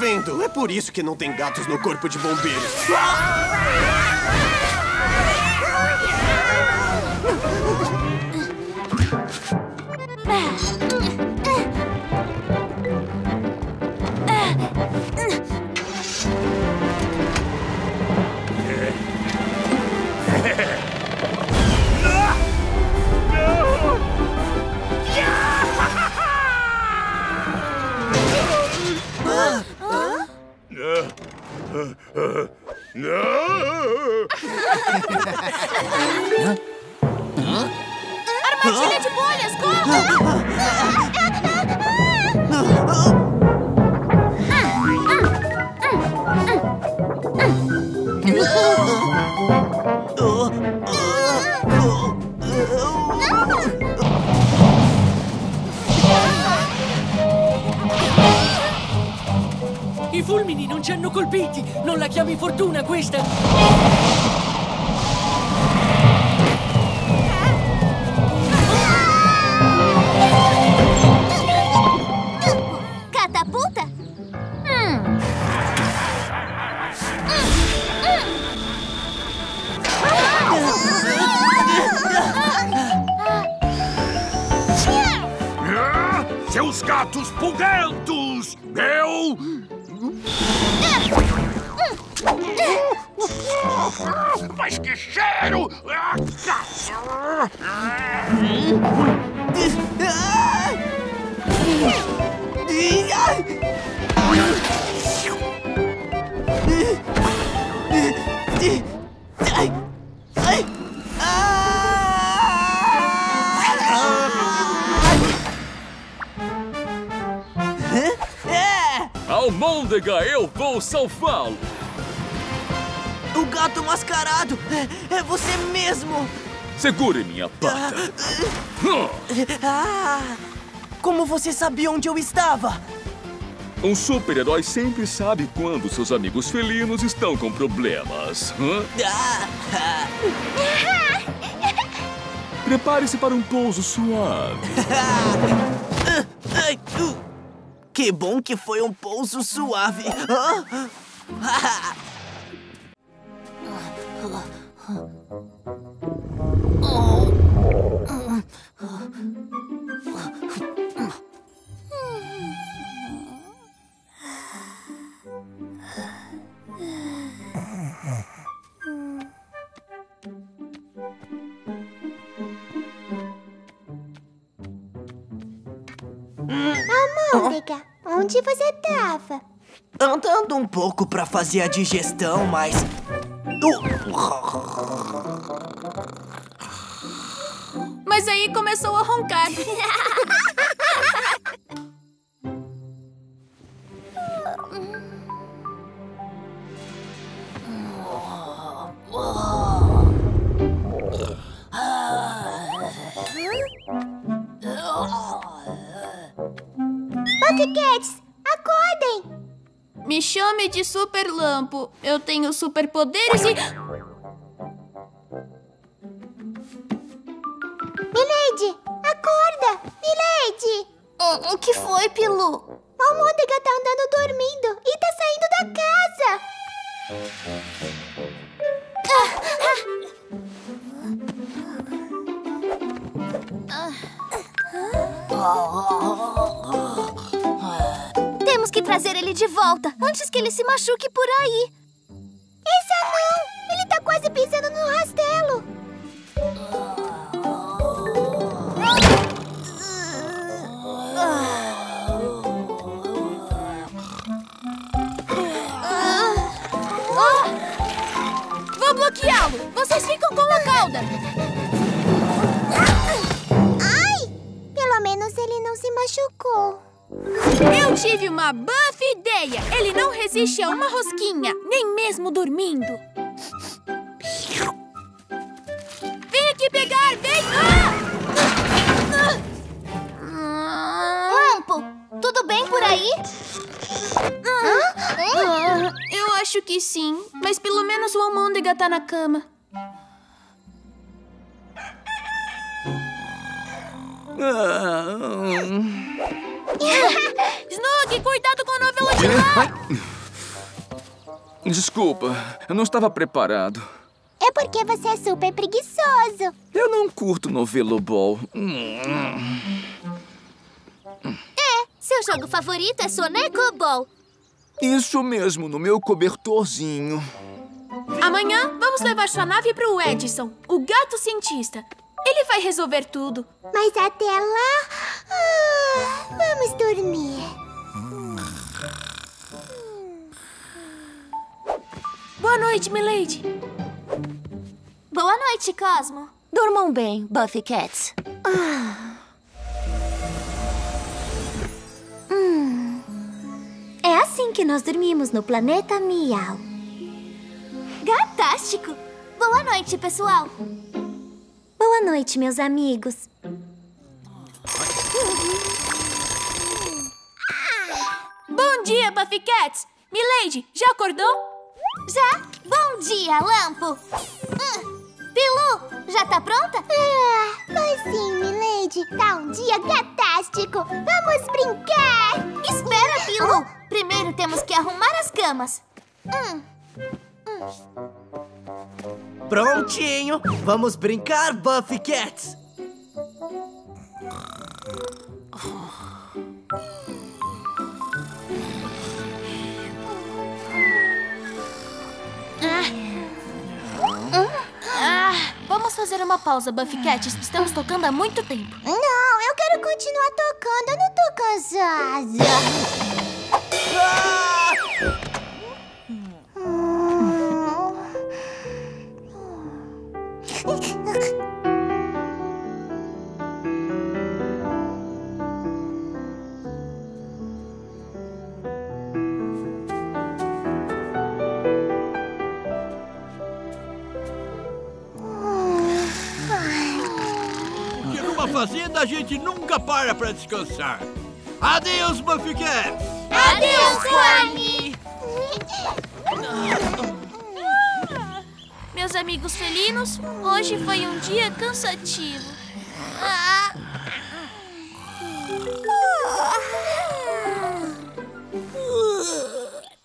vendo? É por isso que não tem gatos no corpo de bombeiros. Ah! você sabia onde eu estava? Um super-herói sempre sabe quando seus amigos felinos estão com problemas. Prepare-se para um pouso suave. Uh, que bom que foi um pouso suave. Hã? Andando um pouco pra fazer a digestão, mas... Mas aí começou a roncar. Me chame de Super Lampo. Eu tenho superpoderes e. Milady, acorda! Milady! O, o que foi, Pilu? O Almôndega tá andando dormindo e tá saindo da casa! Temos que trazer ele de volta antes que ele se machuque por aí. Essa não! Ele tá quase pisando no rastelo! Vou bloqueá-lo. Vocês ficam com a cauda. Ai! Pelo menos ele não se machucou. Eu tive uma buff ideia. Ele não resiste a uma rosquinha, nem mesmo dormindo. Vem aqui pegar, vem! Ah! Lampo, tudo bem por aí? Ah, eu acho que sim, mas pelo menos o Almôndega tá na cama. ah, hum. Snug, cuidado com a novela de lá! Desculpa, eu não estava preparado. É porque você é super preguiçoso. Eu não curto novelo ball. Hum. Seu jogo favorito é Soneco Ball. Isso mesmo, no meu cobertorzinho. Amanhã vamos levar sua nave para o Edison, o gato cientista. Ele vai resolver tudo. Mas até lá, ah, vamos dormir. Boa noite, Milady. Boa noite, Cosmo. Durmam bem, Buffy Cats. É assim que nós dormimos no planeta Miau. Gatástico! Boa noite, pessoal. Boa noite, meus amigos. Bom dia, Buffy Cats. Milady, já acordou? Já? Bom dia, Lampo. Hum, Pilu, já tá pronta? Ah, pois sim, Milady. Tá um dia gatástico. Vamos brincar. Espera, Pilu. Primeiro temos que arrumar as camas. Hum, Prontinho! Vamos brincar, Buffy Cats! Ah, vamos fazer uma pausa, Buffy Cats. Estamos tocando há muito tempo. não, eu quero continuar tocando. Eu não tô cansada. Porque nunca para descansar. Adeus, Buffy Cats! Adeus, Kwame. Meus amigos felinos, hoje foi um dia cansativo. Ah.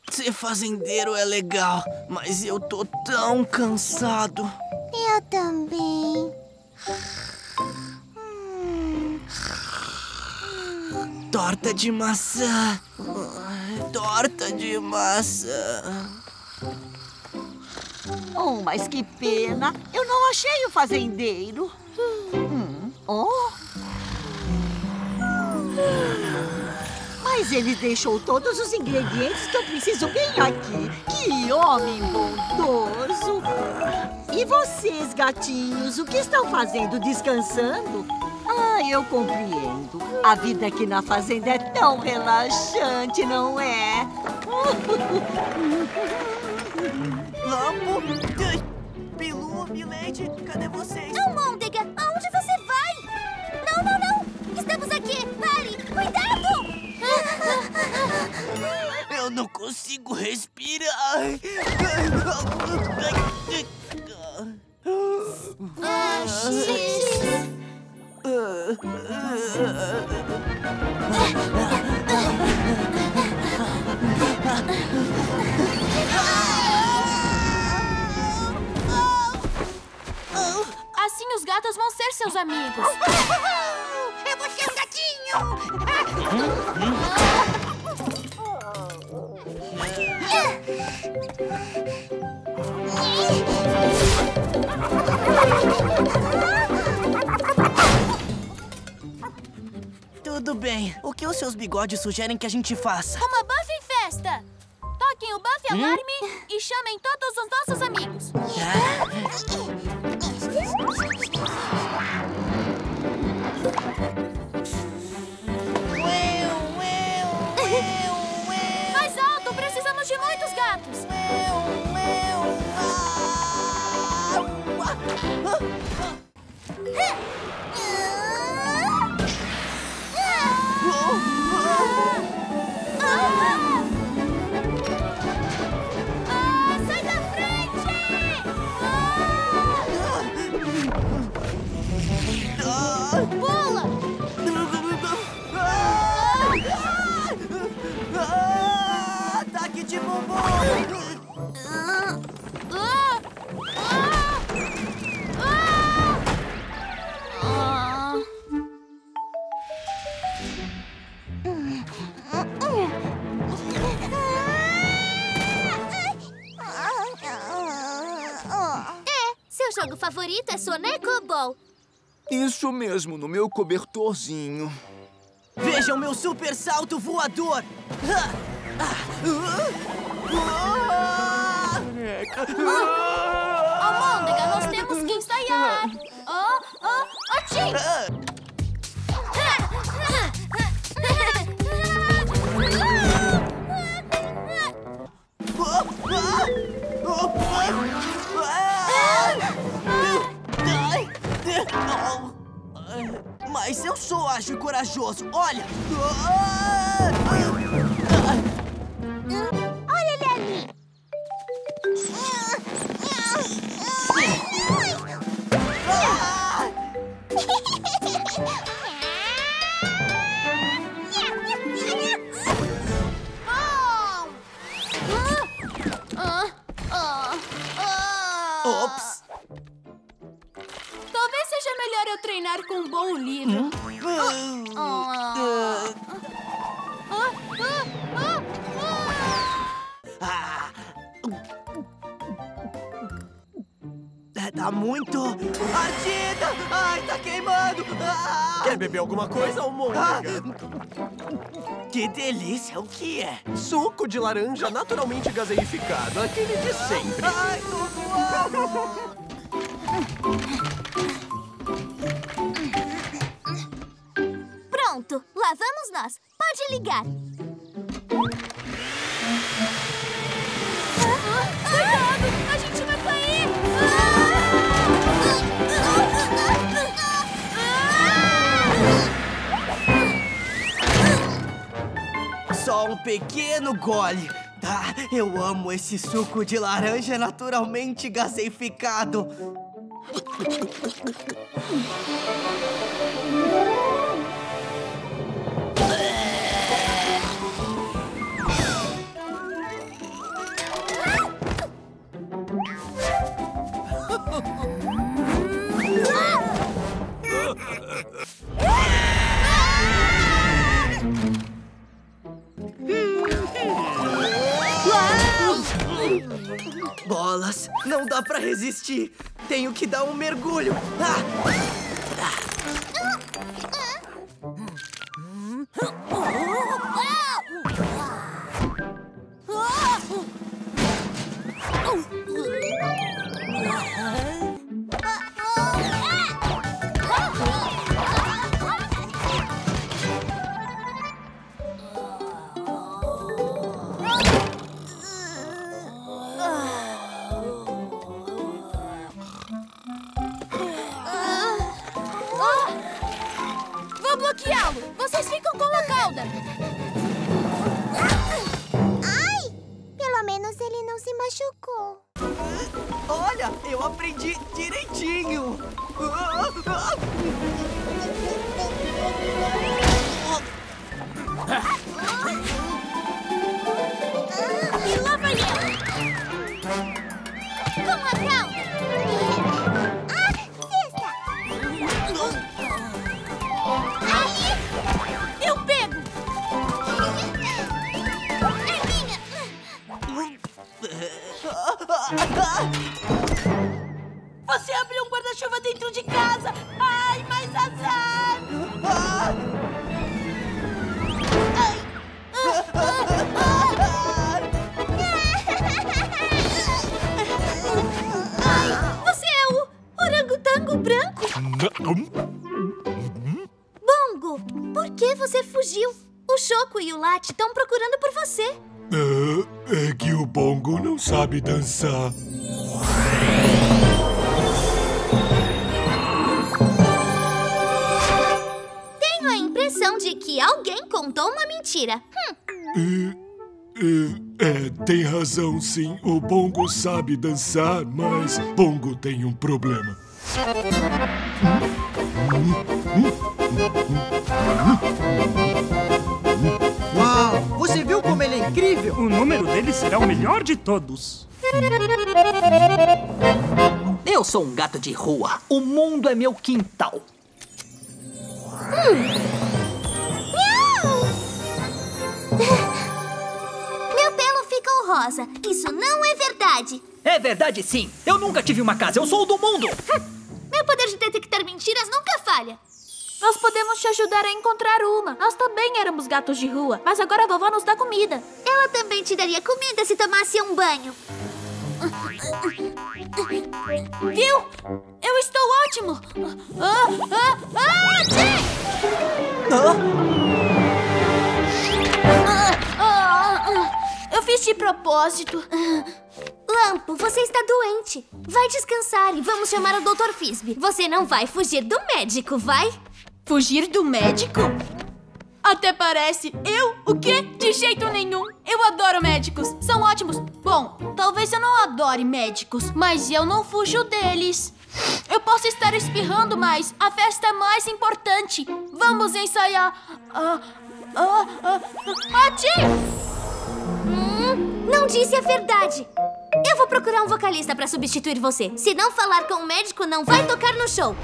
Ser fazendeiro é legal, mas eu tô tão cansado. Eu também. Torta de maçã. Torta de maçã. Oh, mas que pena. Eu não achei o fazendeiro. Hum, Oh. Mas ele deixou todos os ingredientes que eu preciso bem aqui. Que homem bondoso! E vocês, gatinhos, o que estão fazendo? Descansando? Ah, eu compreendo. A vida aqui na fazenda é tão relaxante, não é? Lampo! Ai, Bilu, Milady, cadê vocês? Almôndega, aonde você vai? Não, não, não! Estamos aqui! Pare! Cuidado! Eu não consigo respirar. Assim os gatos vão ser seus amigos. Vou ser um gatinho! Tudo bem. O que os seus bigodes sugerem que a gente faça? Uma Buffy festa! Toquem o Buffy Alarme e chamem todos os nossos amigos. Mais mesmo, no meu cobertorzinho. Vejam meu super salto voador! Ah, ah, ah, Almôndega, nós temos que ensaiar! Oh, oh, oh, Mas ágil e corajoso, olha! Olha de laranja naturalmente gaseificado, aquele de sempre. Ai! Pronto, lá vamos nós. Pode ligar. Cuidado! A gente Só um pequeno gole. Ah, eu amo esse suco de laranja naturalmente gaseificado. Resistir. Tenho que dar um mergulho. Ah! Sabe dançar. Tenho a impressão de que alguém contou uma mentira. Hum, É, é, tem razão, sim. O Bongo sabe dançar, mas Bongo tem um problema. Uau! De todos. Eu sou um gato de rua. O mundo é meu quintal. Meu pelo ficou rosa. Isso não é verdade. É verdade, sim. Eu nunca tive uma casa. Eu sou o do mundo. Meu poder de detectar mentiras nunca falha. Nós podemos te ajudar a encontrar uma. Nós também éramos gatos de rua, mas agora a vovó nos dá comida. Ela também te daria comida se tomasse um banho. Viu? Eu estou ótimo! Ah, ah, ah! Ah, ah, ah, eu fiz de propósito. Lampo, você está doente. Vai descansar e vamos chamar o Dr. Fisby. Você não vai fugir do médico, vai? Fugir do médico? Até parece. Eu? O quê? De jeito nenhum. Eu adoro médicos. São ótimos. Bom, talvez eu não adore médicos, mas eu não fujo deles. Eu posso estar espirrando, mas a festa é mais importante. Vamos ensaiar. Ah, ah, ah, ah! Hum, não disse a verdade. Eu vou procurar um vocalista para substituir você. Se não falar com o médico, não vai tocar no show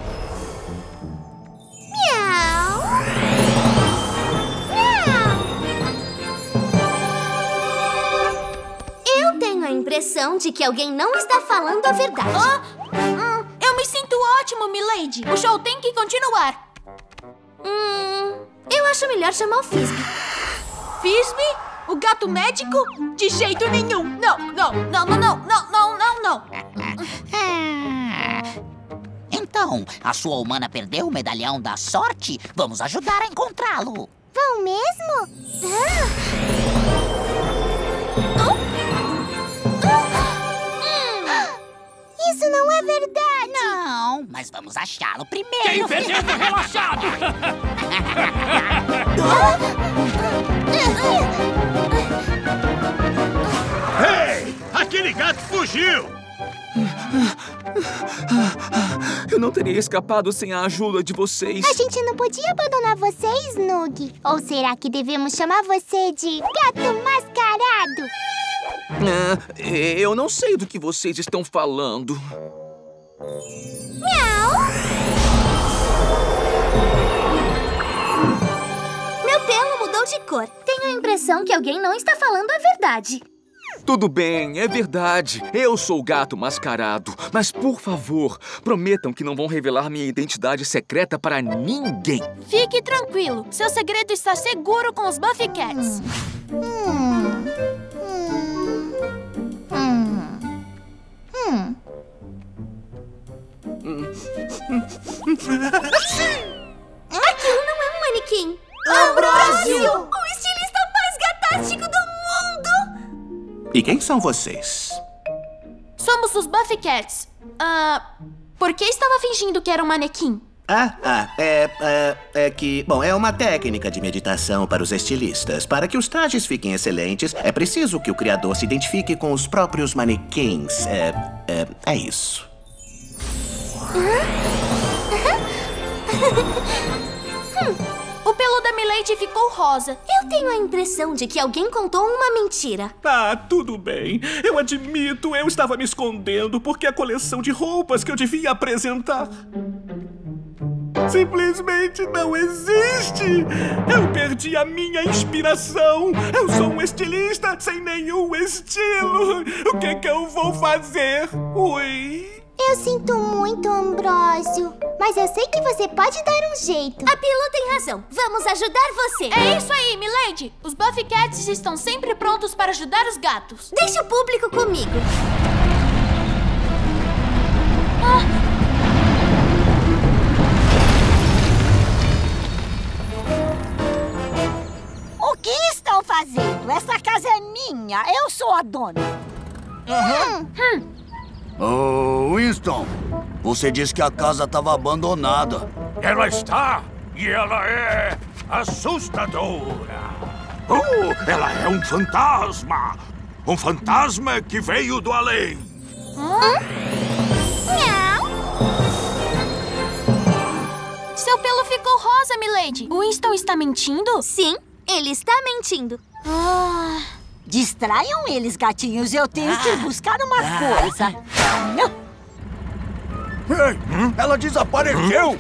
impressão de que alguém não está falando a verdade. Oh, hum, eu me sinto ótimo, Milady. O show tem que continuar. Hum, eu acho melhor chamar o Fisbe. Fisbe? O gato médico? De jeito nenhum. Não, não, não, não, não, não, não, não. não. Então, a sua humana perdeu o medalhão da sorte? Vamos ajudar a encontrá-lo. Vão mesmo? Ah. Hum, Isso não é verdade. Não, mas vamos achá-lo primeiro. Quem perdeu foi relaxado! Ei! Aquele gato fugiu! Eu não teria escapado sem a ajuda de vocês. A gente não podia abandonar você, Snug. Ou será que devemos chamar você de gato mascarado? Ah, eu não sei do que vocês estão falando. Meu pelo mudou de cor. Tenho a impressão que alguém não está falando a verdade. Tudo bem, é verdade. Eu sou o gato mascarado. Mas, por favor, prometam que não vão revelar minha identidade secreta para ninguém. Fique tranquilo. Seu segredo está seguro com os Buffy Cats. Hum. Aquilo não é um manequim. É é Ambrósio! O estilista mais gatástico do mundo! Quem são vocês? Somos os Buffy Cats. Ah, por que estava fingindo que era um manequim? Ah, ah, é, é, é que, bom, é uma técnica de meditação para os estilistas. Para que os trajes fiquem excelentes, é preciso que o criador se identifique com os próprios manequins. É, é, é isso. Hum, o pelo da Milady ficou rosa. Eu tenho a impressão de que alguém contou uma mentira. Ah, tudo bem. Eu admito, eu estava me escondendo porque a coleção de roupas que eu devia apresentar simplesmente não existe. Eu perdi a minha inspiração. Eu sou um estilista sem nenhum estilo. O que que eu vou fazer? Ui. Eu sinto muito, Ambrósio. Mas eu sei que você pode dar um jeito. A Pilu tem razão. Vamos ajudar você. É isso aí, Milady. Os Buffy Cats estão sempre prontos para ajudar os gatos. Deixa o público comigo. Ah. O que estão fazendo? Essa casa é minha. Eu sou a dona. Uhum. Hum. Oh, Winston, você disse que a casa estava abandonada. Ela está e ela é assustadora. Oh, ela é um fantasma. Um fantasma que veio do além. Hã? Seu pelo ficou rosa, Milady. O Winston está mentindo? Sim, ele está mentindo. Ah... Distraiam eles, gatinhos. Eu tenho que ir buscar uma coisa. Ei, ela desapareceu!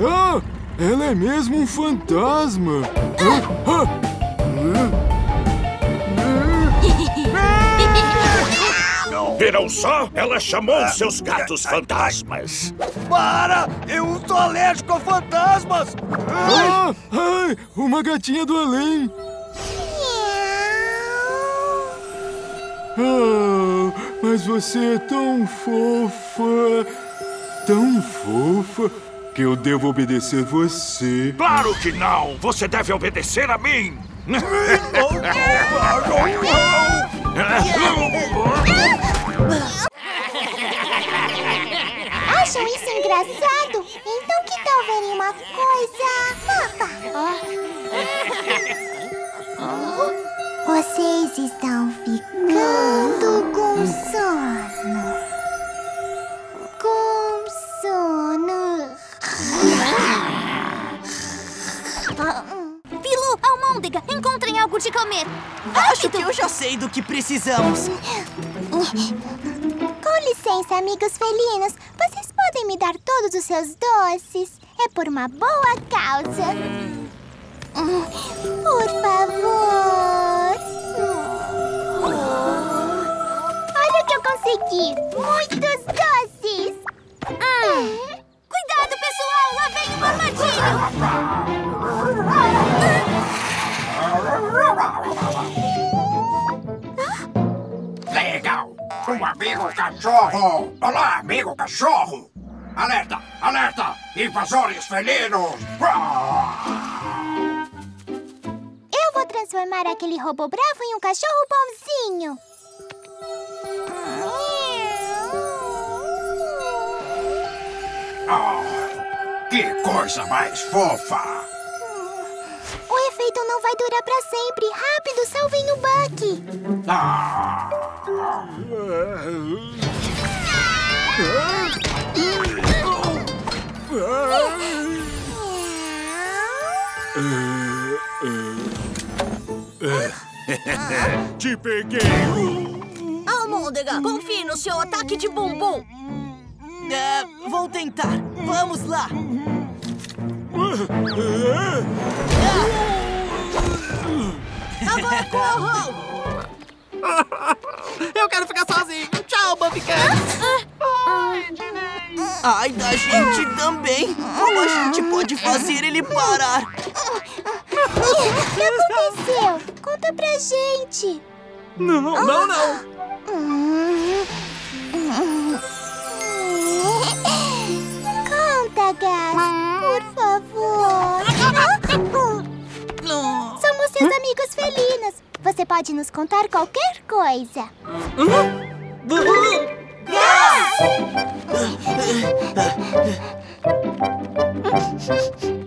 Ah, ela é mesmo um fantasma. Ah, Viram só? Ela chamou seus gatos fantasmas. Para! Eu sou alérgico a fantasmas! Ah, ai, uma gatinha do além. Ah, mas você é tão fofa, tão fofa, que eu devo obedecer você. Claro que não! Você deve obedecer a mim! Acham isso engraçado? Então que tal verem uma coisa? Opa! Vocês estão ficando com sono. Com sono. Pilu, Almôndega, encontrem algo de comer. Acho que eu já sei do que precisamos. Com licença, amigos felinos. Vocês podem me dar todos os seus doces? É por uma boa causa. Por favor. Olha o que eu consegui. Muitos doces. Cuidado, pessoal! Lá vem um armadilho! Legal! Um amigo cachorro! Olá, amigo cachorro! Alerta! Alerta! Invasores felinos! Eu transformar aquele robô bravo em um cachorro bonzinho. Oh, que coisa mais fofa! O efeito não vai durar pra sempre. Rápido, salvem o Bucky. Ah. Te peguei! Almôndega, confie no seu ataque de bumbum. É, vou tentar. Vamos lá. Agora corram! Eu quero ficar sozinho. Tchau, Buffycat. Ai, da gente também. Como a gente pode fazer ele parar? O que aconteceu? Conta pra gente. Não, não, não. Conta, Gas, por favor. Somos seus amigos felinos. Você pode nos contar qualquer coisa.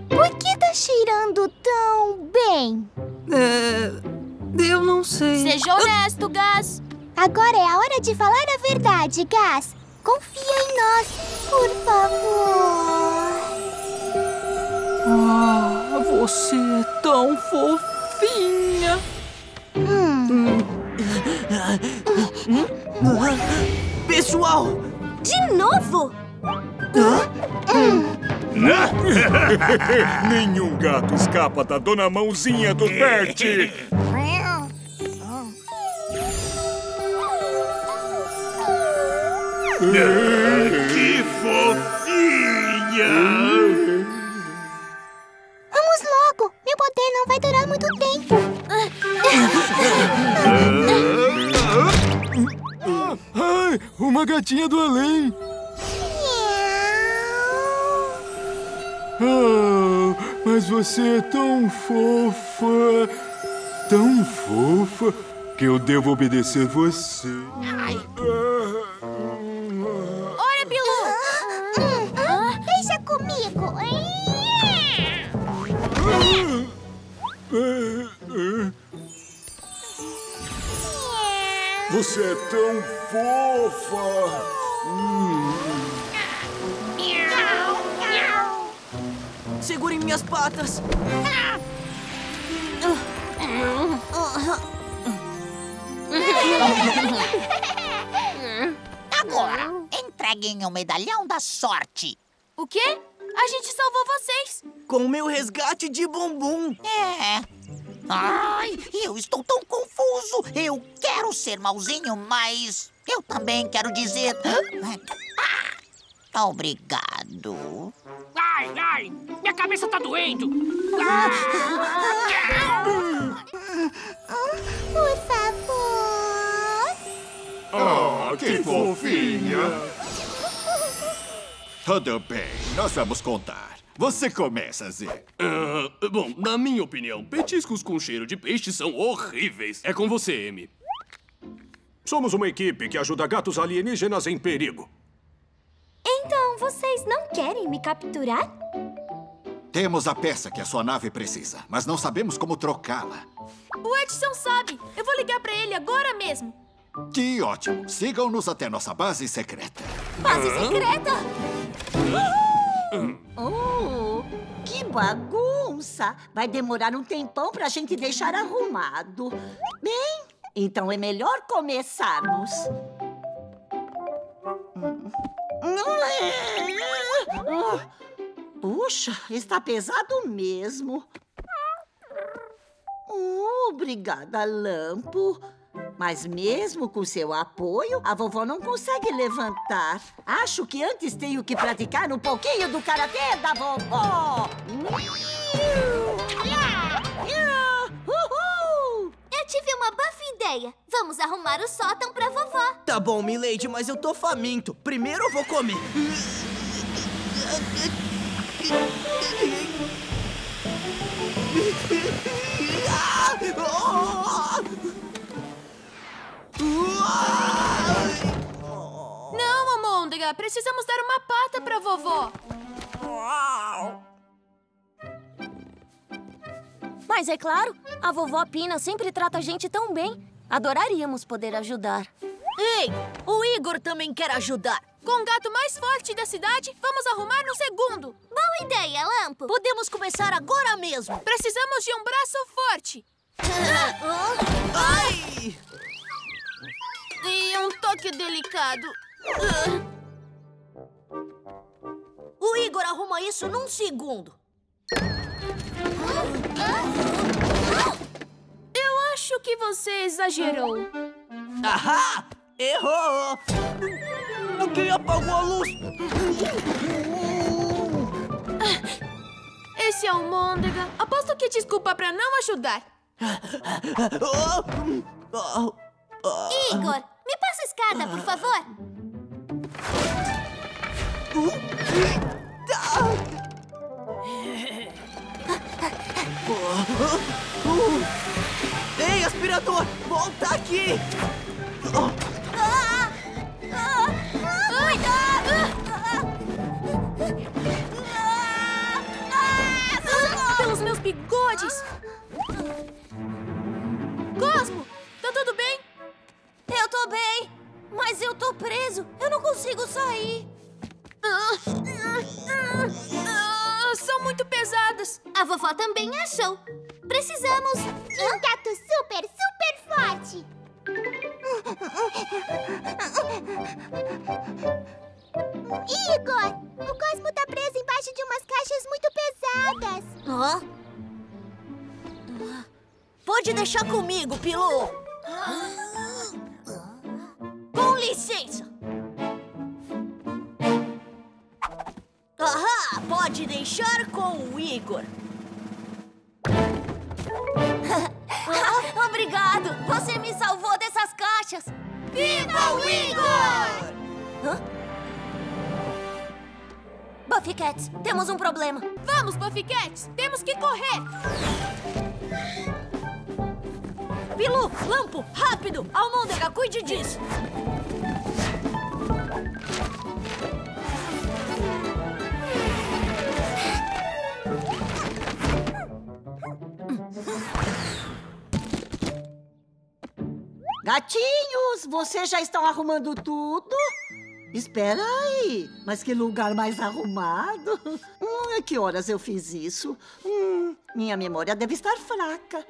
Por que tá cheirando tão bem? É. Eu não sei. Seja honesto, Gás. Agora é a hora de falar a verdade, Gás. Confia em nós, por favor. Ah, você é tão fofinha. Pessoal! De novo? Nenhum gato escapa da dona Mãozinha do Bert. Que fofinha! Logo. Meu poder não vai durar muito tempo. Ai, uma gatinha do além. Ah, mas você é tão fofa, tão fofa, que eu devo obedecer você. Olha, Você é tão fofa. Segurem minhas patas! Agora, entreguem o medalhão da sorte. O quê? A gente salvou vocês. Com meu resgate de bumbum. É. Ai, eu estou tão confuso. Eu quero ser malzinho, mas eu também quero dizer. Ah, obrigado. Ai, ai, minha cabeça tá doendo. Por favor. Ah, que fofinha. Tudo bem, nós vamos contar. Você começa, Zé. Ah, bom, na minha opinião, petiscos com cheiro de peixe são horríveis. É com você, Amy. Somos uma equipe que ajuda gatos alienígenas em perigo. Então, vocês não querem me capturar? Temos a peça que a sua nave precisa, mas não sabemos como trocá-la. O Edson sabe. Eu vou ligar pra ele agora mesmo. Que ótimo! Sigam-nos até nossa base secreta. Base secreta? Oh, que bagunça! Vai demorar um tempão pra gente deixar arrumado. Bem, então é melhor começarmos. Puxa, está pesado mesmo. Oh, obrigada, Lampo. Mas mesmo com seu apoio, a vovó não consegue levantar. Acho que antes tenho que praticar um pouquinho do karatê da vovó. Eu tive uma buff ideia. Vamos arrumar o sótão pra vovó. Tá bom, Milady, mas eu tô faminto. Primeiro eu vou comer. Não, Amôndega. Precisamos dar uma pata pra vovó. Mas é claro, a vovó Pina sempre trata a gente tão bem. Adoraríamos poder ajudar. Ei, o Igor também quer ajudar. Com o gato mais forte da cidade, vamos arrumar no segundo. Boa ideia, Lampo. Podemos começar agora mesmo. Precisamos de um braço forte. Ai! E um toque delicado. O Igor arruma isso num segundo. Eu acho que você exagerou. Ahá! Errou! Alguém apagou a luz! Esse é o Môndega. Aposto que desculpa pra não ajudar. Igor, me passa a escada, por favor. Ei, aspirador! Volta aqui! Arrumando tudo? Espera aí, mas que lugar mais arrumado. Hum, a que horas eu fiz isso? Hum, minha memória deve estar fraca.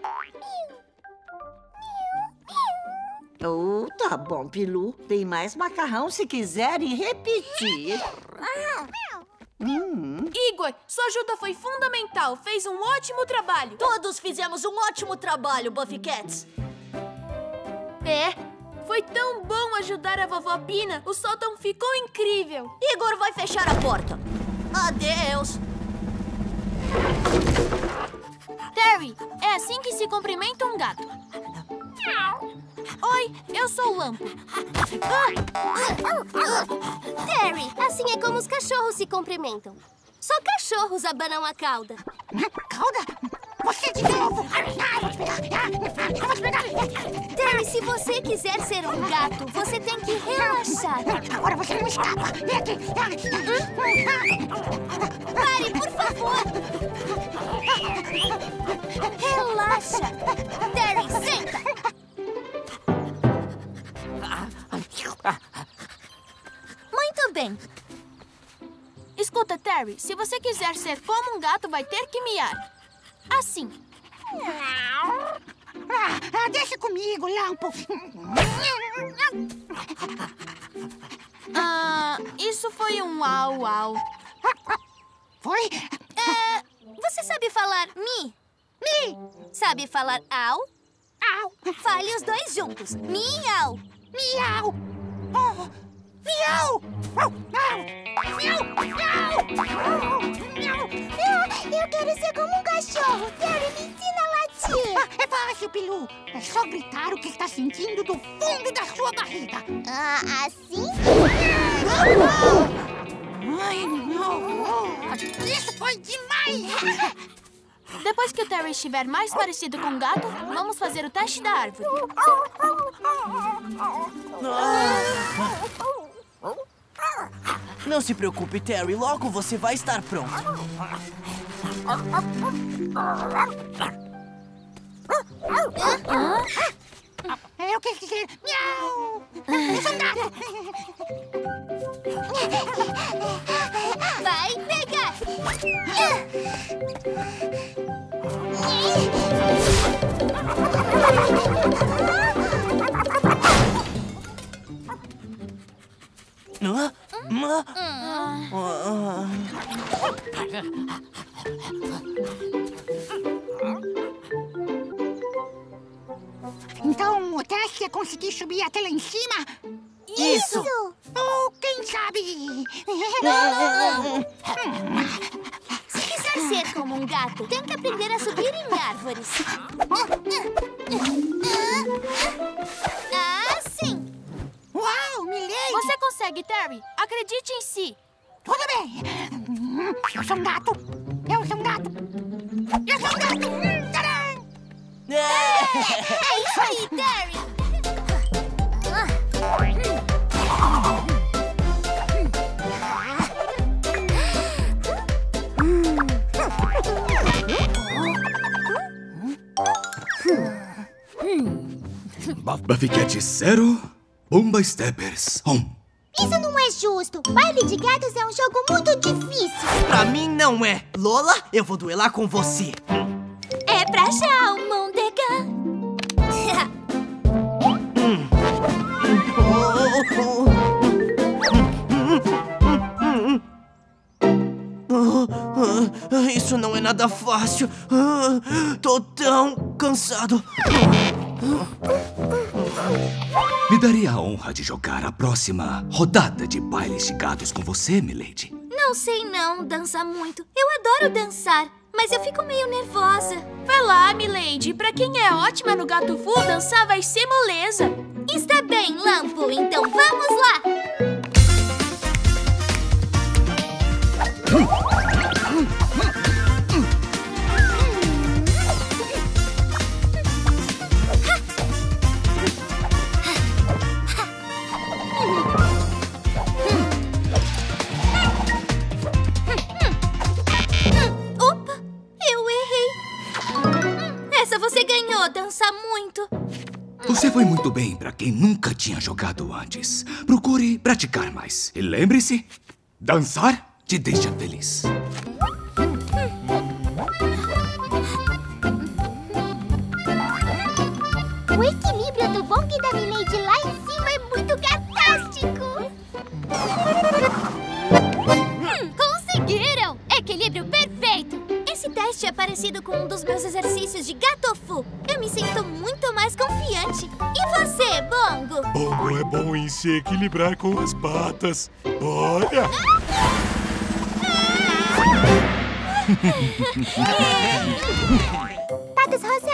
Oh, tá bom, Pilu. Tem mais macarrão se quiserem repetir. Hum. Igor, sua ajuda foi fundamental. Fez um ótimo trabalho. Todos fizemos um ótimo trabalho, Buffy Cats. É, foi tão bom ajudar a vovó Pina. O sótão ficou incrível. Igor vai fechar a porta. Adeus. Terry, é assim que se cumprimenta um gato. Oi, eu sou o Lampo. Terry, assim é como os cachorros se cumprimentam. Só cachorros abanam a cauda. Cauda? Você de novo! Terry, se você quiser ser um gato, você tem que relaxar. Agora você não escapa! Vem aqui! Pare, por favor! Relaxa! Terry, senta! Muito bem. Escuta, Terry, se você quiser ser como um gato, vai ter que miar. Assim. Ah, deixa comigo, Lampo. Ah, isso foi um au au. Foi? É, você sabe falar mi? Mi! Sabe falar au? Au! Fale os dois juntos. Miau! Miau! Oh, miau! Au, au, miau! Miau! Miau! Eu, eu quero ser como um cachorro. Terry, me ensina a latir. Ah, é fácil, Pilu. É só gritar o que está sentindo do fundo da sua barriga. Ah, assim? Ai, não. Isso foi demais! Depois que o Terry estiver mais parecido com um gato, vamos fazer o teste da árvore. Não se preocupe, Terry. Logo você vai estar pronto. É o que dizer. Miau! Eu. Vai? Hã? Ah. Então o teste é conseguir subir até lá em cima? Isso! Ou quem sabe? Se quiser ser como um gato, tem que aprender a subir em árvores. Assim! Uau, Milady! Você consegue, Terry. Acredite em si. Tudo bem. Eu sou um gato. Eu sou um gato. Eu sou um gato. Hum, tcharam! É isso aí, Terry! Bafiquete Zero, Bomba Steppers Um. Isso não é justo! Baile de gatos é um jogo muito difícil! Pra mim não é. Lola, eu vou duelar com você. É pra já, o Mondega! Isso não é nada fácil. Ah, Tô tão cansado. Me daria a honra de jogar a próxima rodada de bailes de gatos com você, milady. Não sei não, dança muito. Eu adoro dançar, mas eu fico meio nervosa. Vai lá, Milady. Pra quem é ótima no gato fu, dançar vai ser moleza. Está bem, Lampo, então vamos lá! Opa, tinha jogado antes. Procure praticar mais. E lembre-se, dançar te deixa feliz. O equilíbrio do Bong e da Milady lá em cima é muito gatástico. Hum, conseguiram! Equilíbrio perfeito! Esse teste é parecido com um dos meus exercícios de gatofu. Me sinto muito mais confiante. E você, Bongo? Bongo é bom em se equilibrar com as patas. Olha! Patas rosadas,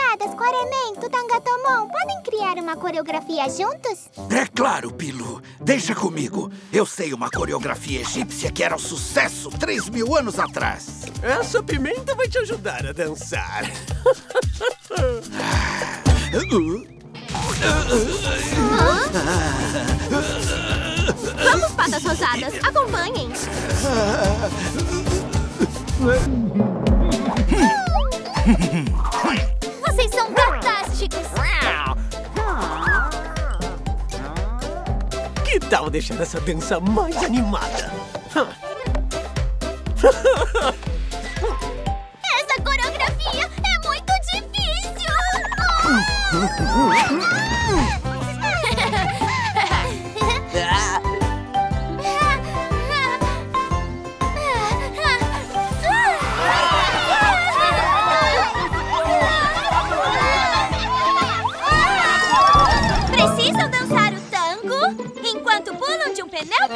Quaremen, Tutangatomon, podem criar uma coreografia juntos? É claro, Pilu. Deixa comigo. Eu sei uma coreografia egípcia que era um sucesso três mil anos atrás. Essa pimenta vai te ajudar a dançar. Vamos, patas rosadas, acompanhem. Vocês são fantásticos! Que tal deixar essa dança mais animada? Essa coreografia é muito difícil! pulam de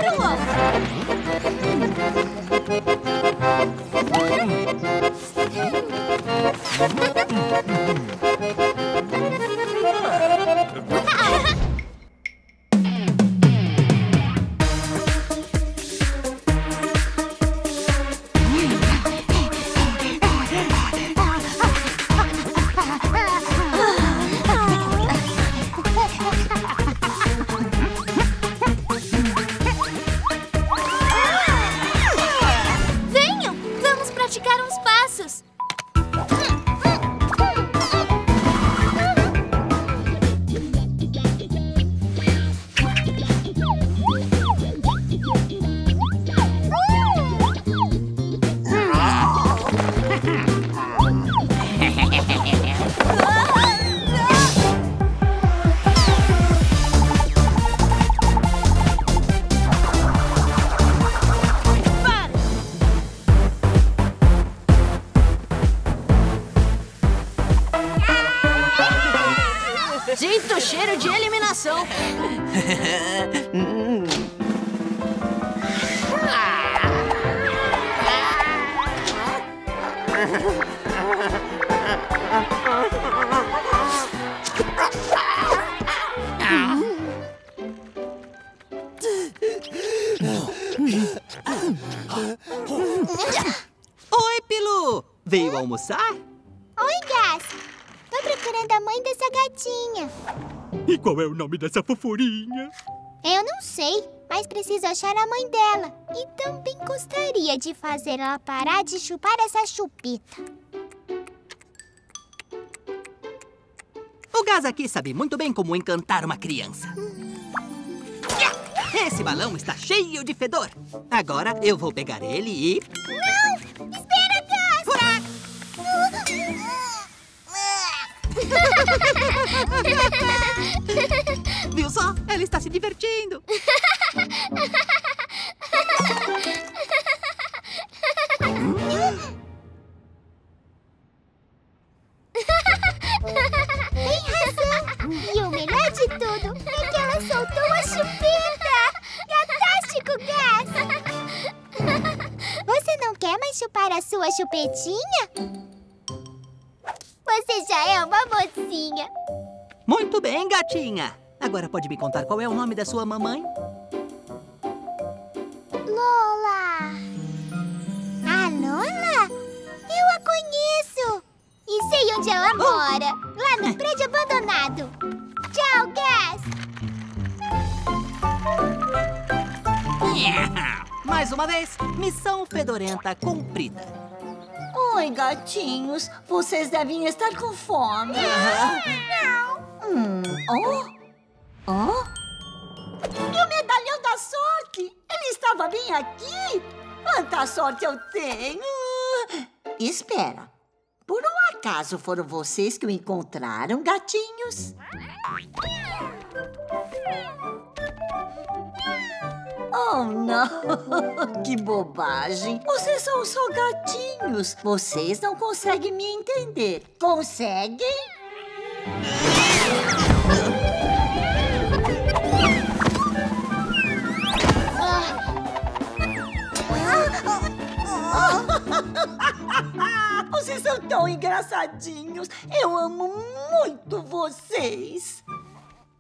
qual é o nome dessa fofurinha? Eu não sei, mas preciso achar a mãe dela. E também gostaria de fazer ela parar de chupar essa chupeta. O gás aqui sabe muito bem como encantar uma criança. Esse balão está cheio de fedor. Agora eu vou pegar ele e... Não! Espera, Viu só? Ela está se divertindo. Tem razão! E o melhor de tudo é que ela soltou a chupeta! Fantástico, Gas! Você não quer mais chupar a sua chupetinha? Você já é uma mocinha! Muito bem, gatinha. Agora pode me contar qual é o nome da sua mamãe? Lola! A Lola? Eu a conheço! E sei onde ela mora! Lá no prédio abandonado! Tchau, Gas! Mais uma vez, missão fedorenta cumprida. Oi, gatinhos. Vocês devem estar com fome. Não! Hum, oh? Oh? E o medalhão da sorte? Ele estava bem aqui? Quanta sorte eu tenho! Espera. Por um acaso foram vocês que o encontraram, gatinhos? Oh, não! que bobagem! Vocês são só gatinhos. Vocês não conseguem me entender. Conseguem? Vocês são tão engraçadinhos. Eu amo muito vocês.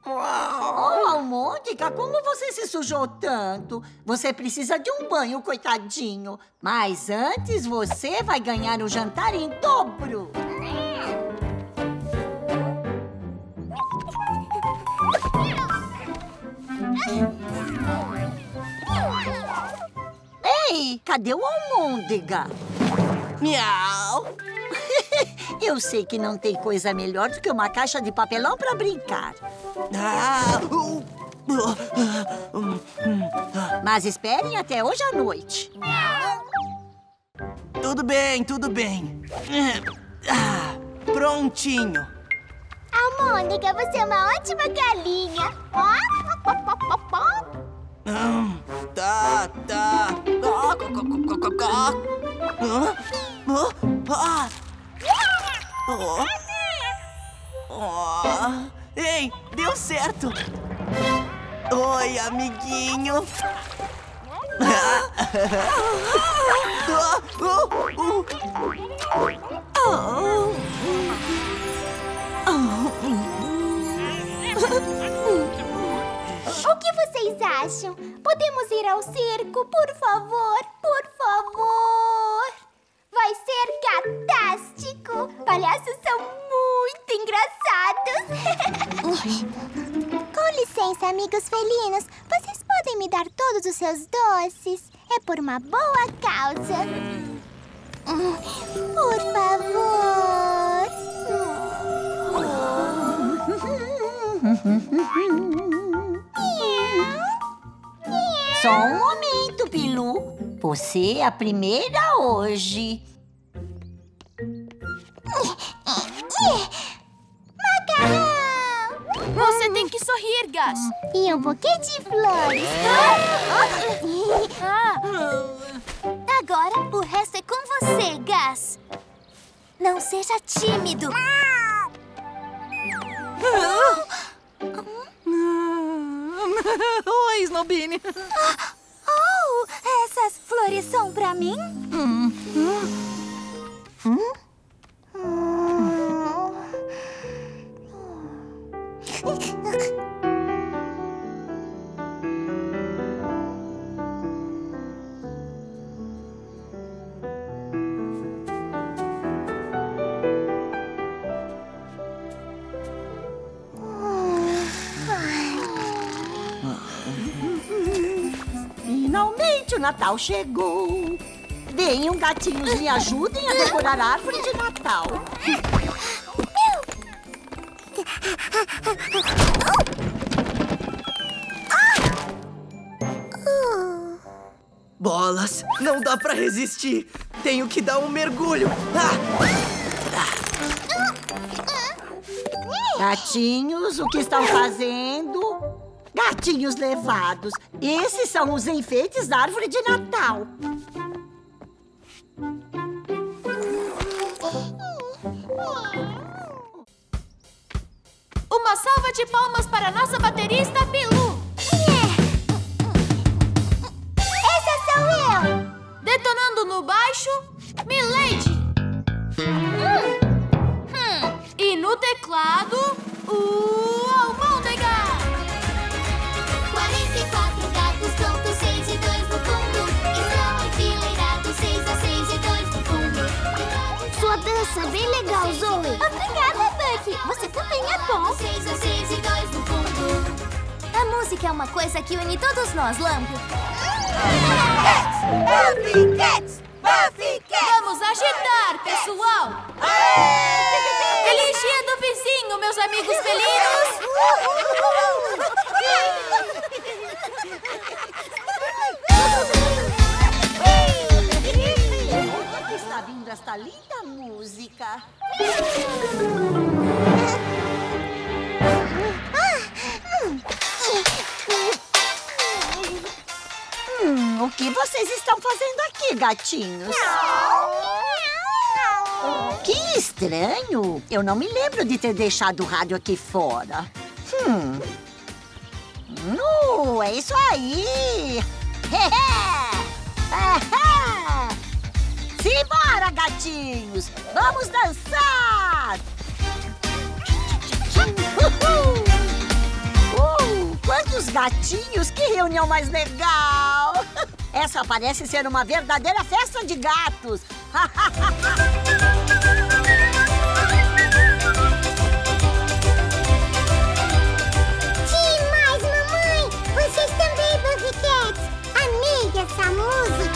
Oh, Almôndega, como você se sujou tanto? Você precisa de um banho, coitadinho. Mas antes você vai ganhar o jantar em dobro. Ei, cadê o Almôndega? Miau! Eu sei que não tem coisa melhor do que uma caixa de papelão para brincar. Ah, uh, Mas esperem até hoje à noite. Tudo bem, tudo bem. Ah, prontinho. Almôndega, você é uma ótima galinha. Hum, tá, tá. Ah. Ah, ah, ah. Oh. Oh. Ei, deu certo! Oi, amiguinho! O que vocês acham? Podemos ir ao circo, por favor? Por favor! Vai ser fantástico! Palhaços são muito engraçados! Com licença, amigos felinos. Vocês podem me dar todos os seus doces? É por uma boa causa. Por favor. Só um momento, Pilu. Você é a primeira hoje. Macarrão! Você tem que sorrir, Gas. E um buquê de flores. Ah. Agora, o resto é com você, Gas. Não seja tímido. Oi, Snowbine. Oh, essas flores são pra mim? Hum. Hum? Finalmente o Natal chegou. Venham, gatinhos, me ajudem a decorar a árvore de Natal. Bolas, não dá pra resistir. Tenho que dar um mergulho. Ah! Gatinhos, o que estão fazendo? Gatinhos levados. Esses são os enfeites da árvore de Natal. Uma salva de palmas para nossa baterista Bilu. Essa sou eu! Detonando no baixo, Milady. E no teclado, o É bem legal, Zoe. Obrigada, Bucky. Você também é bom. 6 a 6 e 2 no fundo. A música é uma coisa que une todos nós, Lampo. Buffy Cats! Buffy Cats! Vamos agitar, pessoal. Feliz dia do vizinho, meus amigos felinos. Esta linda música? Hum, o que vocês estão fazendo aqui, gatinhos? Que estranho! Eu não me lembro de ter deixado o rádio aqui fora. Hum. Nu, é isso aí! Ahá! Simbora, gatinhos! Vamos dançar! Uh, quantos gatinhos! Que reunião mais legal! Essa parece ser uma verdadeira festa de gatos! Demais, mamãe! Vocês também, Buffy Cats! Amei essa música!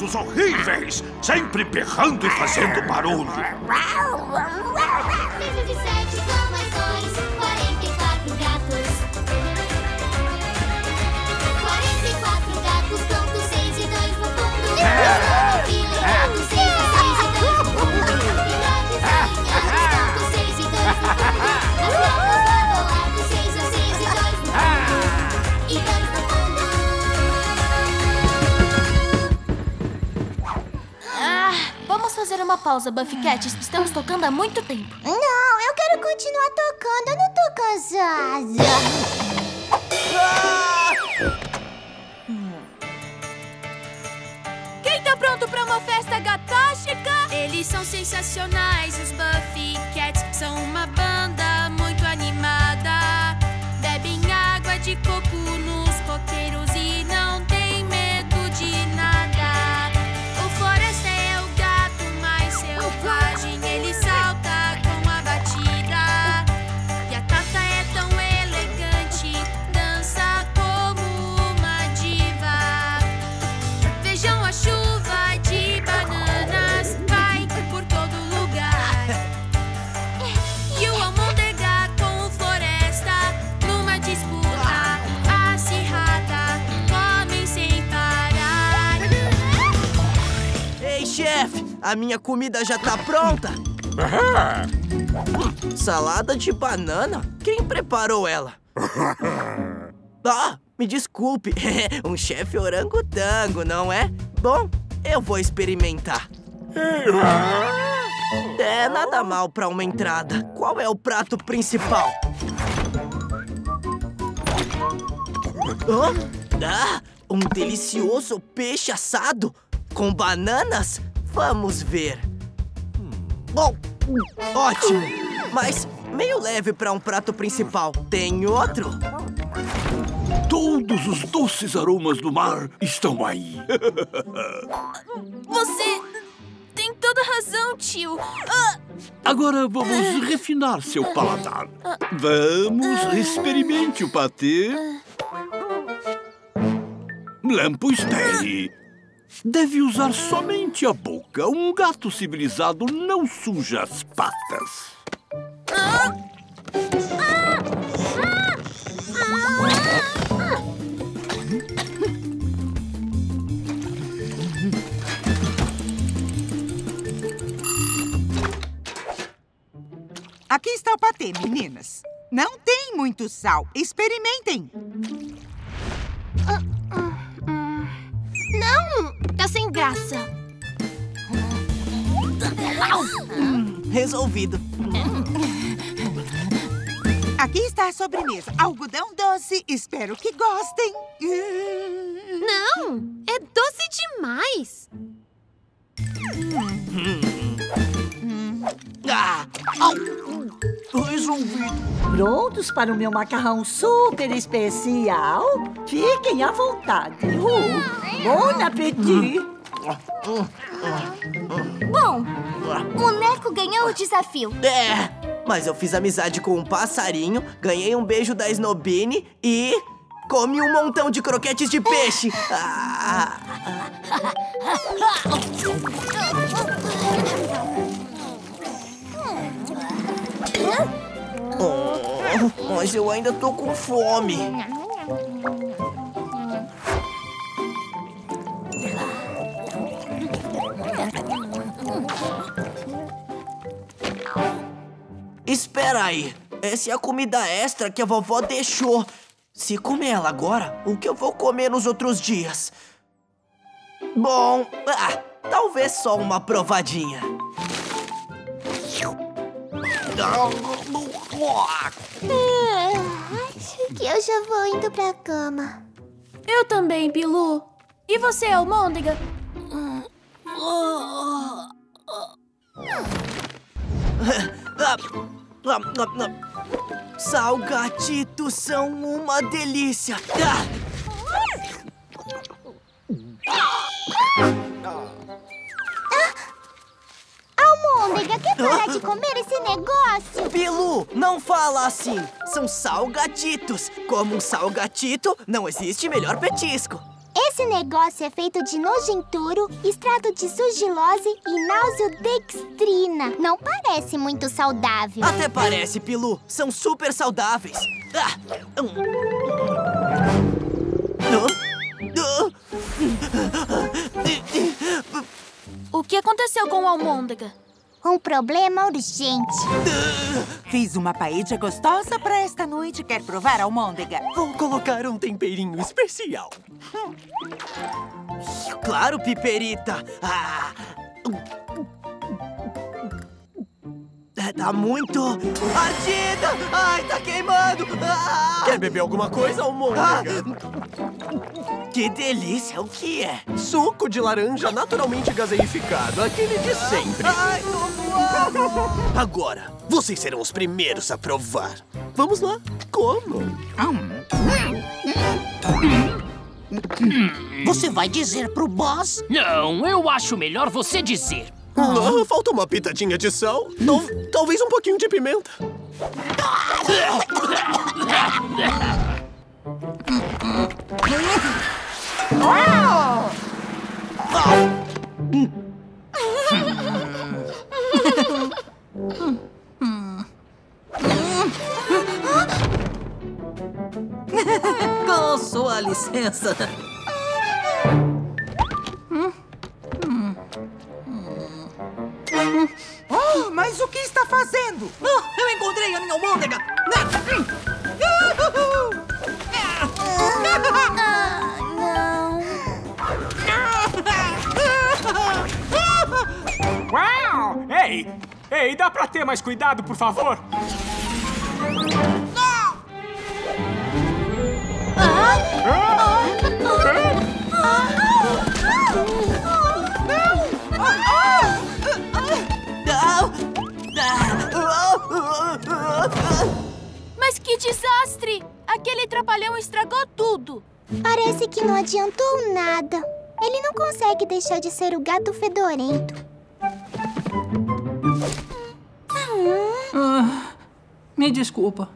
Gatos horríveis! Sempre berrando e fazendo barulho. Uma pausa, Buffy Cats. Estamos tocando há muito tempo. Não, eu quero continuar tocando, eu não tô cansada. Quem tá pronto pra uma festa gatástica? Eles são sensacionais, os Buffy a minha comida já tá pronta. Salada de banana? Quem preparou ela? Ah, me desculpe, um chefe orangotango, não é? Bom, eu vou experimentar. É nada mal pra uma entrada. Qual é o prato principal? Hã? Ah, um delicioso peixe assado com bananas? Vamos ver. Bom, ótimo. Mas meio leve pra um prato principal. Tem outro? Todos os doces aromas do mar estão aí. Você tem toda razão, tio. Ah, Agora vamos refinar seu paladar. Vamos, experimente o patê. Lampo, espere. Deve usar somente a boca. Um gato civilizado não suja as patas. Aqui está o patê, meninas. Não tem muito sal. Experimentem. Não, tá sem graça. Hum, resolvido. Aqui está a sobremesa. Algodão doce. Espero que gostem. Não, é doce demais. Ah! Au! Resolvido. Prontos para o meu macarrão super especial? Fiquem à vontade. Uh, bom apetite. Bom, o Neco ganhou o desafio. É, mas eu fiz amizade com um passarinho, ganhei um beijo da Snobine e comi um montão de croquetes de peixe. Ah, oh, mas eu ainda tô com fome. Espera aí. Essa é a comida extra que a vovó deixou. Se comer ela agora, o que eu vou comer nos outros dias? Bom, ah, talvez só uma provadinha. Ah, acho que eu já vou indo pra cama. Eu também, Bilu. E você, Almôndega? Salgatitos são uma delícia. Ah! Almôndega, quer parar de comer esse negócio? Bilu, não fala assim. São salgatitos. Como um salgatito, não existe melhor petisco. Esse negócio é feito de nojenturo, extrato de sugilose e nausodextrina. Não parece muito saudável. Até parece, Pilu. São super saudáveis. Ah! Hum. Ah! Ah! O que aconteceu com o Almôndega? Um problema urgente. Fiz uma paella gostosa para esta noite. Quer provar, almôndega? Vou colocar um temperinho especial. Claro, Piperita. Ah! Tá muito ardida! Ai, tá queimando! Ah! Quer beber alguma coisa, Almôndega? Ah! Que delícia! O que é? Suco de laranja naturalmente gaseificado, aquele de sempre. Ai, tô! Agora, vocês serão os primeiros a provar. Vamos lá, comam. Você vai dizer pro boss? Não, eu acho melhor você dizer. Ah, falta uma pitadinha de sal, tal- talvez um pouquinho de pimenta. Com sua licença. Oh, mas o que está fazendo? Oh, eu encontrei a minha almôndega! Uau! Ei! Ei, dá pra ter mais cuidado, por favor? Mas que desastre! Aquele trapalhão estragou tudo. Parece que não adiantou nada. Ele não consegue deixar de ser o gato fedorento. Ah, me desculpa.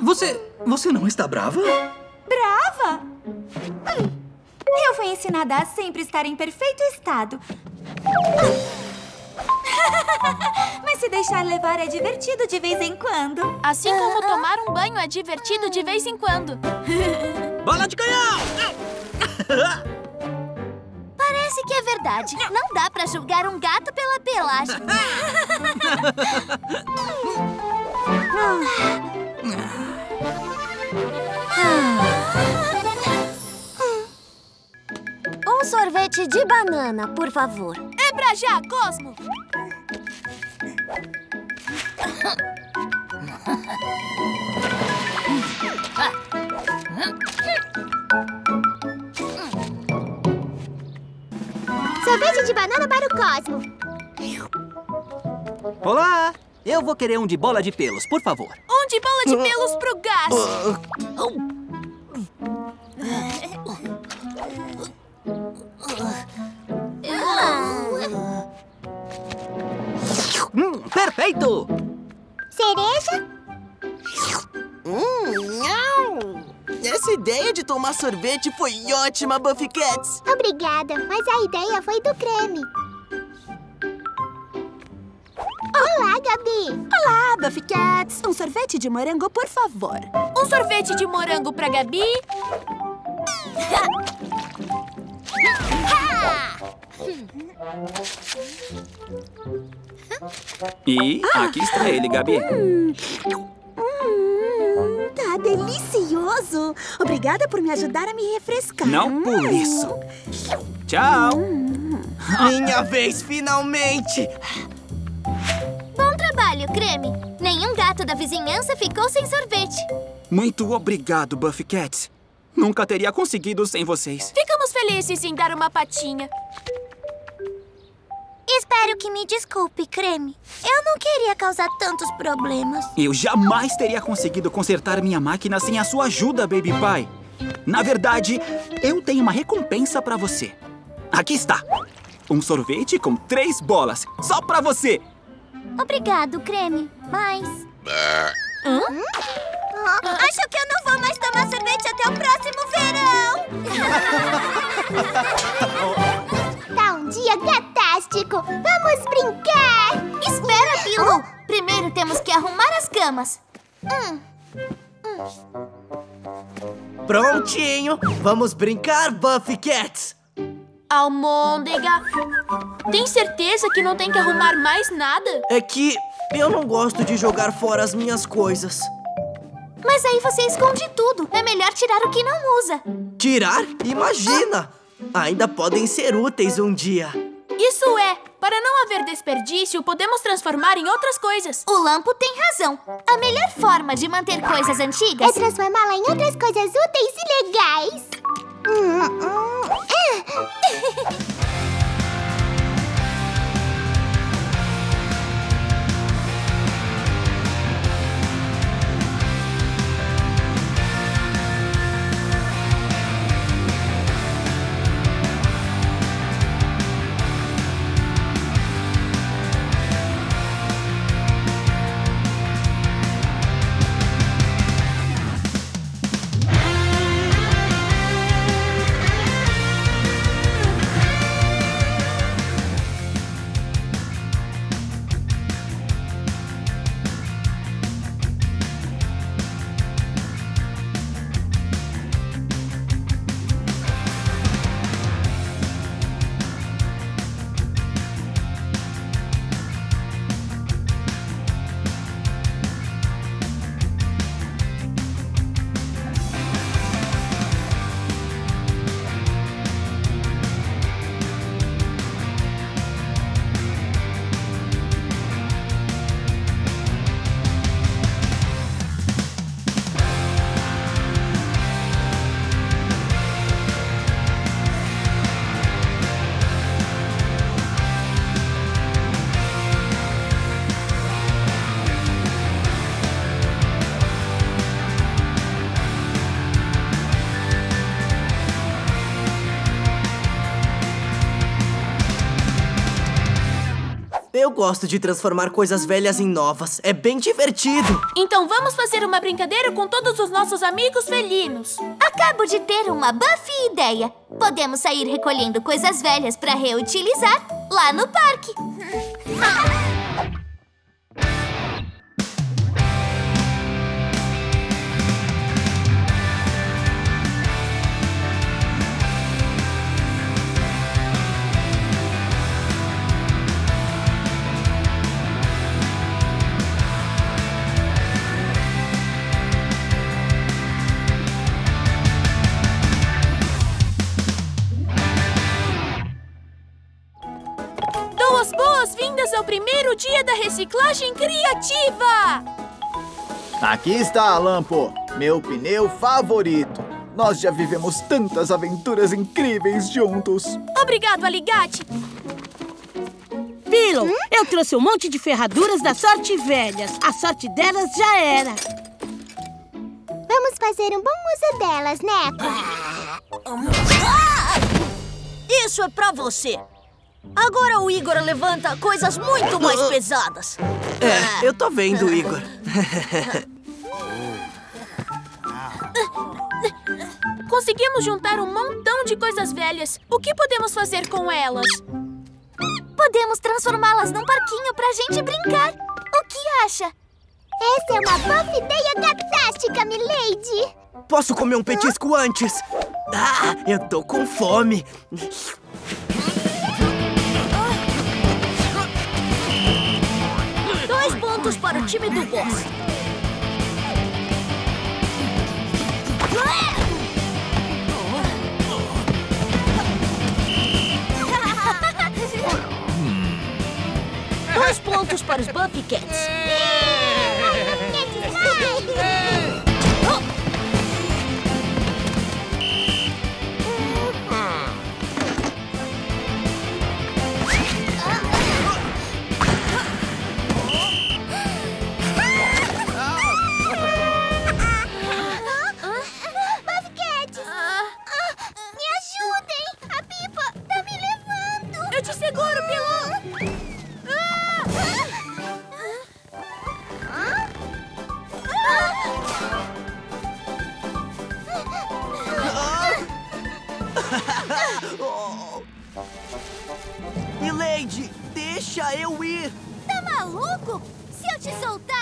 Você. Você não está brava? Brava? Hum, Eu fui ensinada a sempre estar em perfeito estado. Mas se deixar levar é divertido de vez em quando. Assim como tomar um banho é divertido de vez em quando. Bola de canhão! Parece que é verdade. Não dá pra julgar um gato pela pelagem. Um sorvete de banana, por favor. É pra já, Cosmo! Sorvete de banana para o Cosmo. Olá! Eu vou querer um de bola de pelos, por favor. Um de bola de pelos pro gás. Perfeito! Cereja? Hum, nhau! Essa ideia de tomar sorvete foi ótima, Buffy Cats! Obrigada, mas a ideia foi do creme. Olá, Gabi! Olá, Buffy Cats. Um sorvete de morango, por favor. Um sorvete de morango pra Gabi. E aqui está ele, Gabi. Hum, tá delicioso. Obrigada por me ajudar a me refrescar. Não por isso. Tchau. Minha vez, finalmente! Bom trabalho, creme. Nenhum gato da vizinhança ficou sem sorvete. Muito obrigado, Buffy Cats. Nunca teria conseguido sem vocês. Ficamos felizes em dar uma patinha. Espero que me desculpe, creme. Eu não queria causar tantos problemas. Eu jamais teria conseguido consertar minha máquina sem a sua ajuda, Baby Pie. Na verdade, eu tenho uma recompensa pra você. Aqui está. Um sorvete com três bolas. Só pra você. Obrigado, creme. Mas. Hã? Acho que eu não vou mais tomar sorvete até o próximo verão. tá um dia gatástico. Vamos brincar. Espera, Bilu. Primeiro temos que arrumar as camas. Hum. Prontinho! Vamos brincar, Buffy Cats! Almôndega. Tem certeza que não tem que arrumar mais nada? É que eu não gosto de jogar fora as minhas coisas. Mas aí você esconde tudo. É melhor tirar o que não usa. Tirar? Imagina! Ainda podem ser úteis um dia. Isso é! Para não haver desperdício, podemos transformar em outras coisas. O Lampo tem razão. A melhor forma de manter coisas antigas é transformá-la em outras coisas úteis e legais. Hum, hum. Ah. Eu gosto de transformar coisas velhas em novas. É bem divertido. Então vamos fazer uma brincadeira com todos os nossos amigos felinos. Acabo de ter uma buffy ideia. Podemos sair recolhendo coisas velhas para reutilizar lá no parque. dia da reciclagem criativa! Aqui está, Lampo, meu pneu favorito. Nós já vivemos tantas aventuras incríveis juntos. Obrigado, Aligate! Pillow, eu trouxe um monte de ferraduras da sorte velhas. A sorte delas já era. Vamos fazer um bom uso delas, né? Isso é pra você. Agora o Igor levanta coisas muito mais pesadas. É, eu tô vendo, Igor. Conseguimos juntar um montão de coisas velhas. O que podemos fazer com elas? Podemos transformá-las num parquinho pra gente brincar. O que acha? Essa é uma buff ideia gatástica, milady. Posso comer um petisco antes? Ah, eu tô com fome. Pontos para o time do boss. Dois pontos para os Buffy Cats. Eu ir. Tá maluco? Se eu te soltar,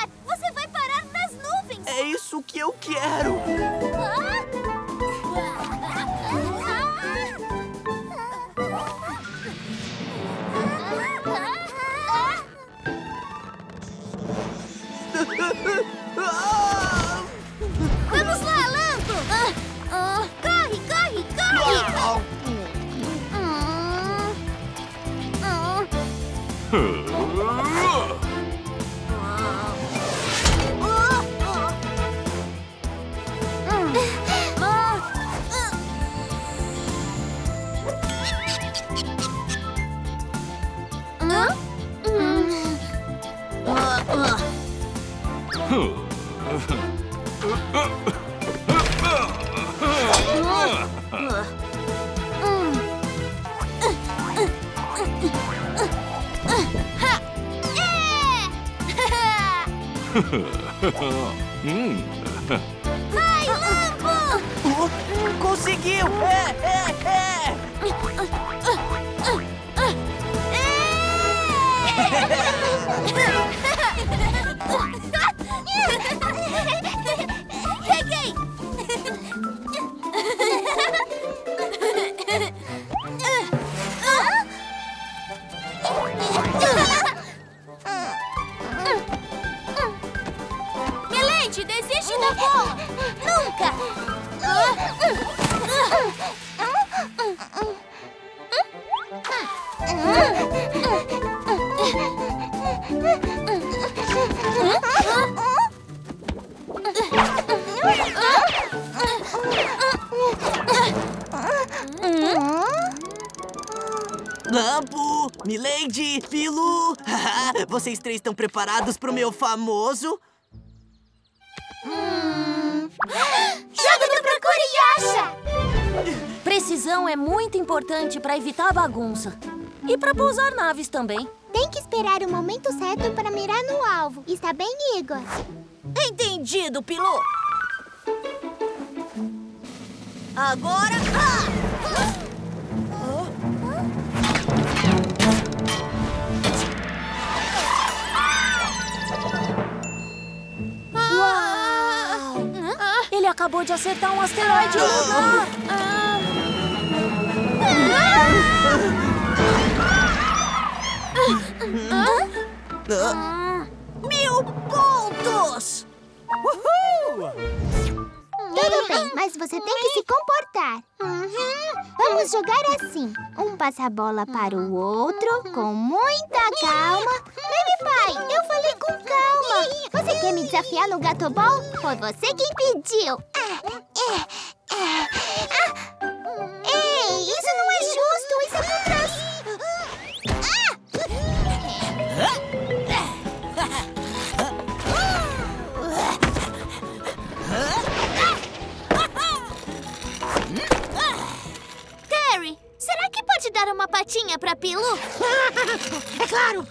Vocês três estão preparados pro meu famoso? Joga no Procure e Acha! Precisão é muito importante para evitar bagunça. E para pousar naves também. Tem que esperar o momento certo para mirar no alvo. Está bem, Igor? Entendido, Pilu. Agora... acertar um asteroide lunar. Vamos jogar assim. Um passa a bola para o outro, com muita calma. Baby pai, eu falei com calma. Você quer me desafiar no gato ball? Foi você quem pediu. Ah, é, pra Pilu? É claro!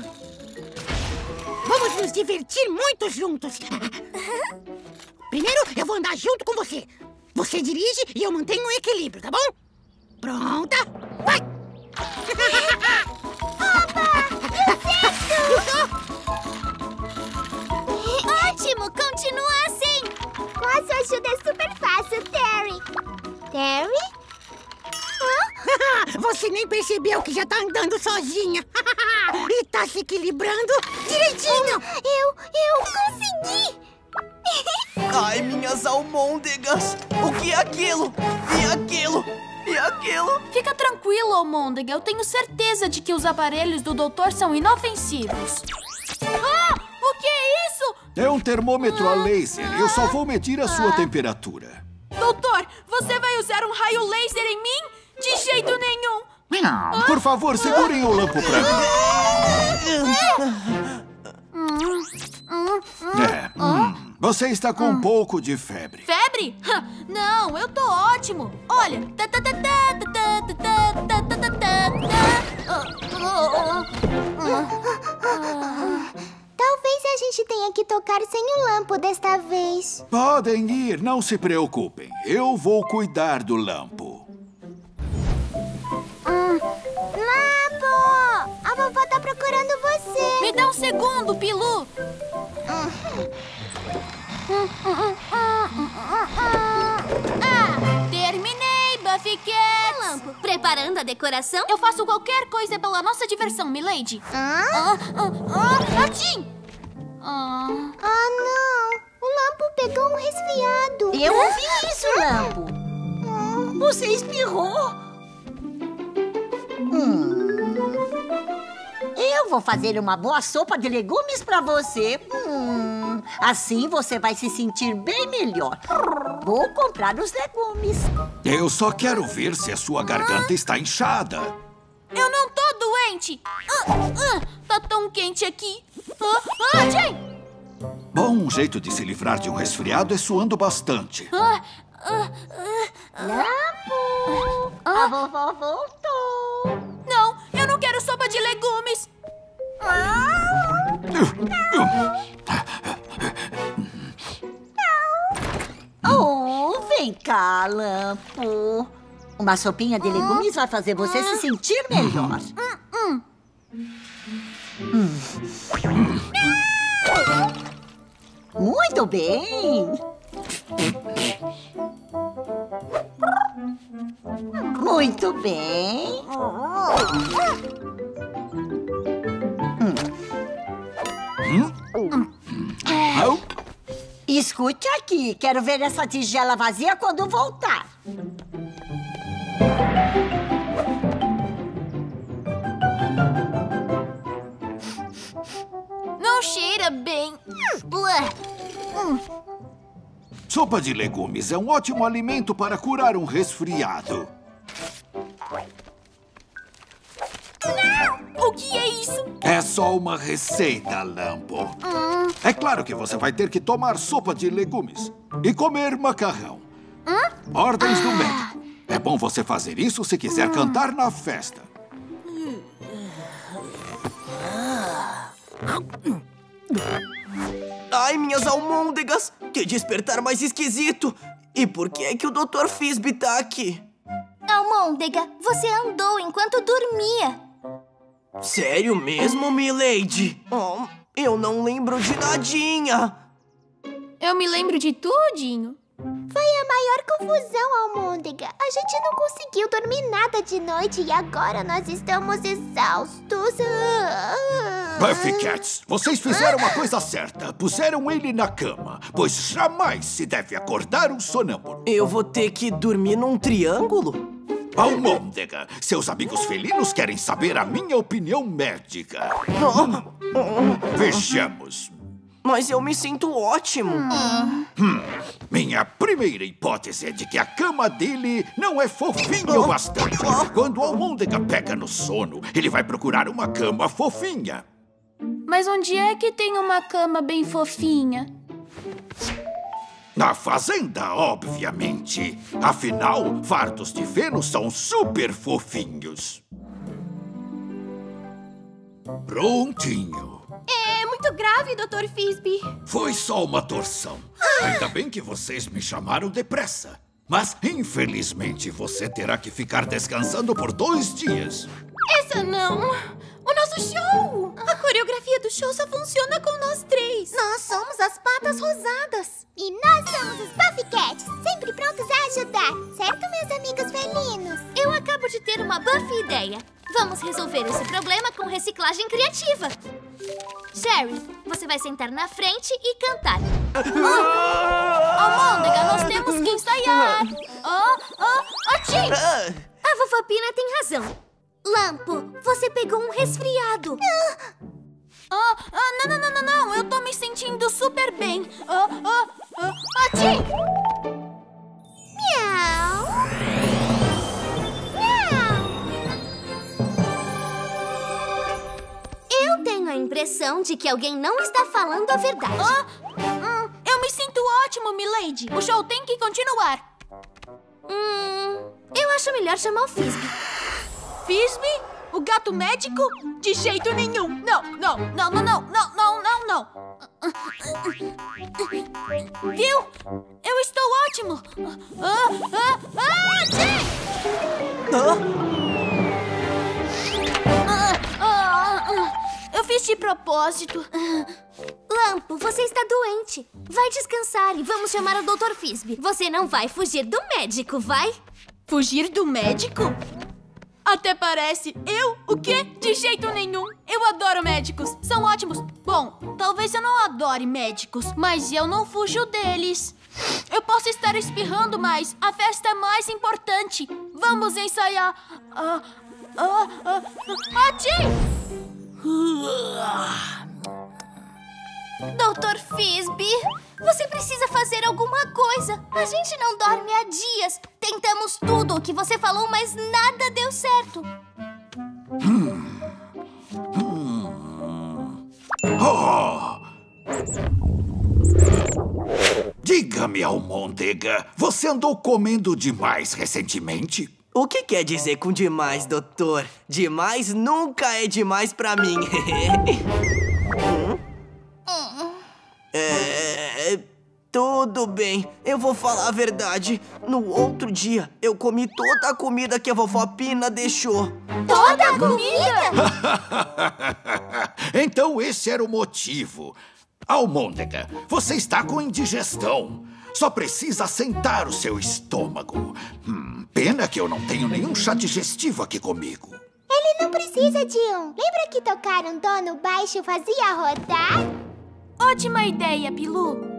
Vamos nos divertir muito juntos! Primeiro, eu vou andar junto com você. Você dirige e eu mantenho o equilíbrio, tá bom? Pronta? Vai! Ótimo, continua assim. Com a sua ajuda é super fácil, Terry. Terry? Você nem percebeu que já tá andando sozinha. e tá se equilibrando direitinho. Eu, eu consegui. Ai, minhas almôndegas! O que é aquilo? E aquilo? E aquilo? Fica tranquilo, Almôndega. Eu tenho certeza de que os aparelhos do doutor são inofensivos. Ah! O que é isso? É um termômetro a laser. Eu só vou medir a sua temperatura. Doutor, você vai usar um raio laser em mim? De jeito nenhum! Por favor, segurem o lampo pra mim. É, você está com um pouco de febre. Febre? Não, eu tô ótimo. Olha. Talvez a gente tenha que tocar sem o lampo desta vez. Podem ir, não se preocupem. Eu vou cuidar do lampo. A vovó tá procurando você. Me dá um segundo, Pilu. Ah, terminei, Buffy Cat. Lampo, preparando a decoração? Eu faço qualquer coisa pela nossa diversão, Milady. Hã? Ah, ah, ah, Atim! Ah. Ah, não. O Lampo pegou um resfriado. Eu ouvi isso, Lampo. Você espirrou. Hum. Eu vou fazer uma boa sopa de legumes pra você. Hum, assim você vai se sentir bem melhor. Vou comprar os legumes. Eu só quero ver se a sua garganta está inchada. Eu não tô doente! Ah, ah, tá tão quente aqui! Ah, ah, Jane! Bom, um jeito de se livrar de um resfriado é suando bastante. Ah, ah, ah, Lampo! A vovó voltou. Não, quero sopa de legumes! Oh, vem cá, Lampo. Uma sopinha de legumes vai fazer você se sentir melhor. Hum. Muito bem. Muito bem. Hum. Escute aqui, quero ver essa tigela vazia quando voltar. Não cheira bem. Ué. Hum. Sopa de legumes é um ótimo alimento para curar um resfriado. O que é isso? É só uma receita, Lampo. Hum. É claro que você vai ter que tomar sopa de legumes e comer macarrão. Hum? Ordens do médico. É bom você fazer isso se quiser cantar na festa. Ai, minhas almôndegas! Que despertar mais esquisito! E por que é que o Dr. Fisby tá aqui? Almôndega, você andou enquanto dormia. Sério mesmo, Milady? Oh, eu não lembro de nadinha. Eu me lembro de tudinho. Foi a maior confusão, Almôndega. A gente não conseguiu dormir nada de noite e agora nós estamos exaustos. Buffy Cats, vocês fizeram a coisa certa. Puseram ele na cama, pois jamais se deve acordar um sonâmbulo. Eu vou ter que dormir num triângulo? Almôndega, seus amigos felinos querem saber a minha opinião médica. Vejamos. Mas eu me sinto ótimo. Hum, minha primeira hipótese é de que a cama dele não é fofinha o bastante. Quando o Almôndega pega no sono, ele vai procurar uma cama fofinha. Mas onde é que tem uma cama bem fofinha? Na fazenda, obviamente. Afinal, fartos de feno são super fofinhos. Prontinho. É muito grave, Dr. Fisby. Foi só uma torção. Ainda bem que vocês me chamaram depressa. Mas, infelizmente, você terá que ficar descansando por dois dias. Essa não! O nosso show! A coreografia do show só funciona com nós três. Nós somos as patas rosadas. E nós somos os Buffy Cats, sempre prontos a ajudar. Certo, meus amigos felinos? Eu acabo de ter uma Buffy ideia. Vamos resolver esse problema com reciclagem criativa. Jerry, você vai sentar na frente e cantar. Oh! Almôndega, nós temos que ensaiar. Oh, oh, oh, Tim! A vovó Pina tem razão. Lampo, você pegou um resfriado. Ah, ah, não, não, não, não, não. Eu tô me sentindo super bem. Ah, ah, ah, ah, Tim! Miau. Eu tenho a impressão de que alguém não está falando a verdade. Ah, hum, eu me sinto ótimo, Milady. O show tem que continuar. Hum, eu acho melhor chamar o Fisby. Fisby? O gato médico? De jeito nenhum. Não, não, não, não, não, não, não, não, não. Viu? Eu estou ótimo. Ah, ah, ah! Ah, ah, ah, eu fiz de propósito. Lampo, você está doente. Vai descansar e vamos chamar o Dr. Fisby. Você não vai fugir do médico, vai? Fugir do médico? Até parece. Eu? O quê? De jeito nenhum. Eu adoro médicos. São ótimos. Bom, talvez eu não adore médicos, mas eu não fujo deles. Eu posso estar espirrando, mas a festa é mais importante. Vamos ensaiar. Ah, ah, ah, ah, Tim! Doutor Fisby, você precisa fazer alguma coisa. A gente não dorme há dias. Tentamos tudo o que você falou, mas nada deu certo. Oh! Diga-me, Almôndega, você andou comendo demais recentemente? O que quer dizer com demais, doutor? Demais nunca é demais pra mim. É. Tudo bem, eu vou falar a verdade. No outro dia, eu comi toda a comida que a vovó Pina deixou. Toda a comida? então esse era o motivo. Almôndega, você está com indigestão. Só precisa assentar o seu estômago. Hum, pena que eu não tenho nenhum chá digestivo aqui comigo. Ele não precisa de um. Lembra que tocar um dó no baixo fazia rodar? Ótima ideia, Bilu.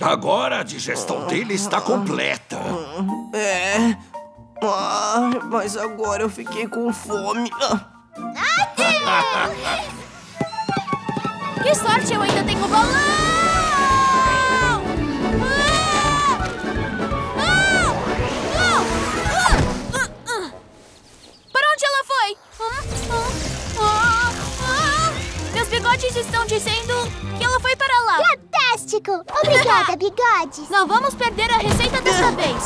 Agora a digestão dele está completa. É. Ah, mas agora eu fiquei com fome. que sorte, eu ainda tenho balão! Foi? Meus bigodes estão dizendo que ela foi para lá. Fantástico! Obrigada, bigodes! Não vamos perder a receita dessa vez!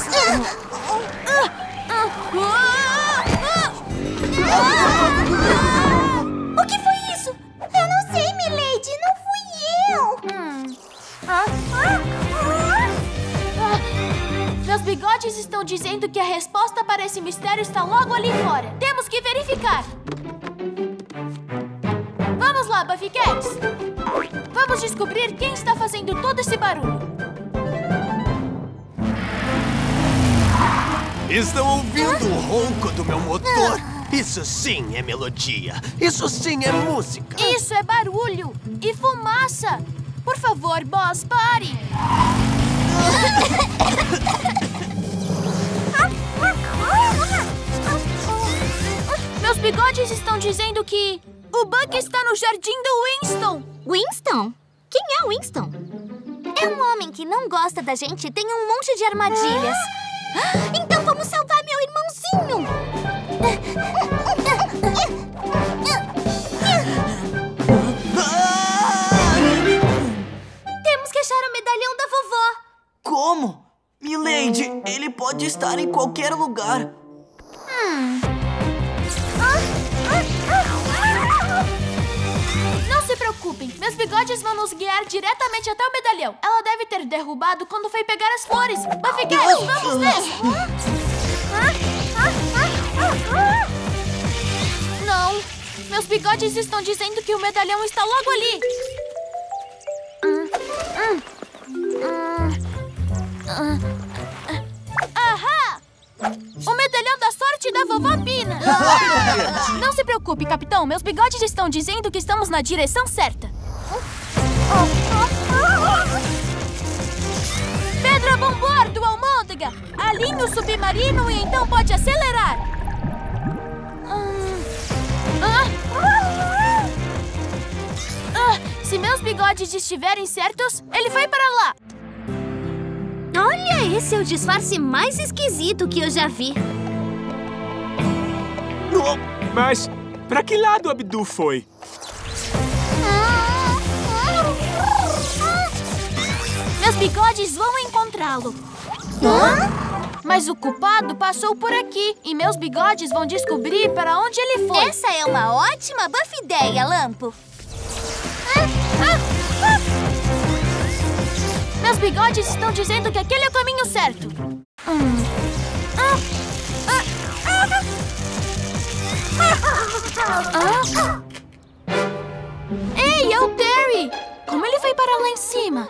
O que foi isso? Eu não sei, Milady! Não fui eu! Hum. Meus bigodes estão dizendo que a resposta para esse mistério está logo ali fora. Que verificar! Vamos lá, Buffy Cats! Vamos descobrir quem está fazendo todo esse barulho. Estão ouvindo o ronco do meu motor? Isso sim é melodia. Isso sim é música. Isso é barulho e fumaça. Por favor, boss, pare. bigodes estão dizendo que o Buck está no jardim do Winston. Winston? Quem é Winston? É um homem que não gosta da gente e tem um monte de armadilhas. Então vamos salvar meu irmãozinho! Temos que achar o medalhão da vovó! Como? Milady, ele pode estar em qualquer lugar. Hum. Não se preocupem, meus bigodes vão nos guiar diretamente até o medalhão. Ela deve ter derrubado quando foi pegar as flores. Buffy Cats, vamos nele! Não, meus bigodes estão dizendo que o medalhão está logo ali. Ahá! O medalhão da sorte da vovó Pina! Não se preocupe, capitão. Meus bigodes estão dizendo que estamos na direção certa. Pedra bombordo, almôndega! Alinhe o submarino e então pode acelerar! Hum. Ah. Ah, se meus bigodes estiverem certos, ele foi para lá! Olha, esse é o disfarce mais esquisito que eu já vi. Mas pra que lado Abdu foi? Meus bigodes vão encontrá-lo. Mas o culpado passou por aqui e meus bigodes vão descobrir para onde ele foi. Essa é uma ótima buff ideia, Lampo. Meus bigodes estão dizendo que aquele é o caminho certo. Hum. Ah. Ah. Ei, é o Terry! Como ele foi para lá em cima?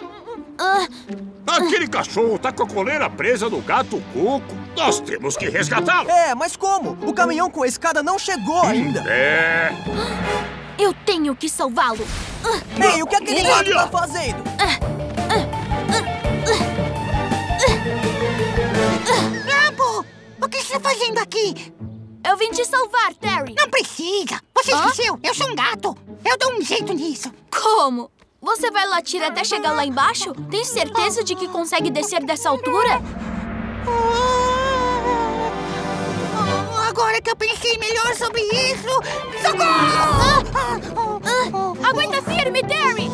Ah. Aquele cachorro tá com a coleira presa no gato Cuco. Nós temos que resgatá-lo. É, mas como? O caminhão com a escada não chegou ainda. É. Eu tenho que salvá-lo. Ei, o que aquele gato tá fazendo? Fazendo aqui? Eu vim te salvar, Terry. Não precisa. Você Hã? esqueceu? Eu sou um gato. Eu dou um jeito nisso. Como? Você vai latir até chegar lá embaixo? Tem certeza de que consegue descer dessa altura? Ah, Agora que eu pensei melhor sobre isso... Socorro! Ah, aguenta firme, Terry!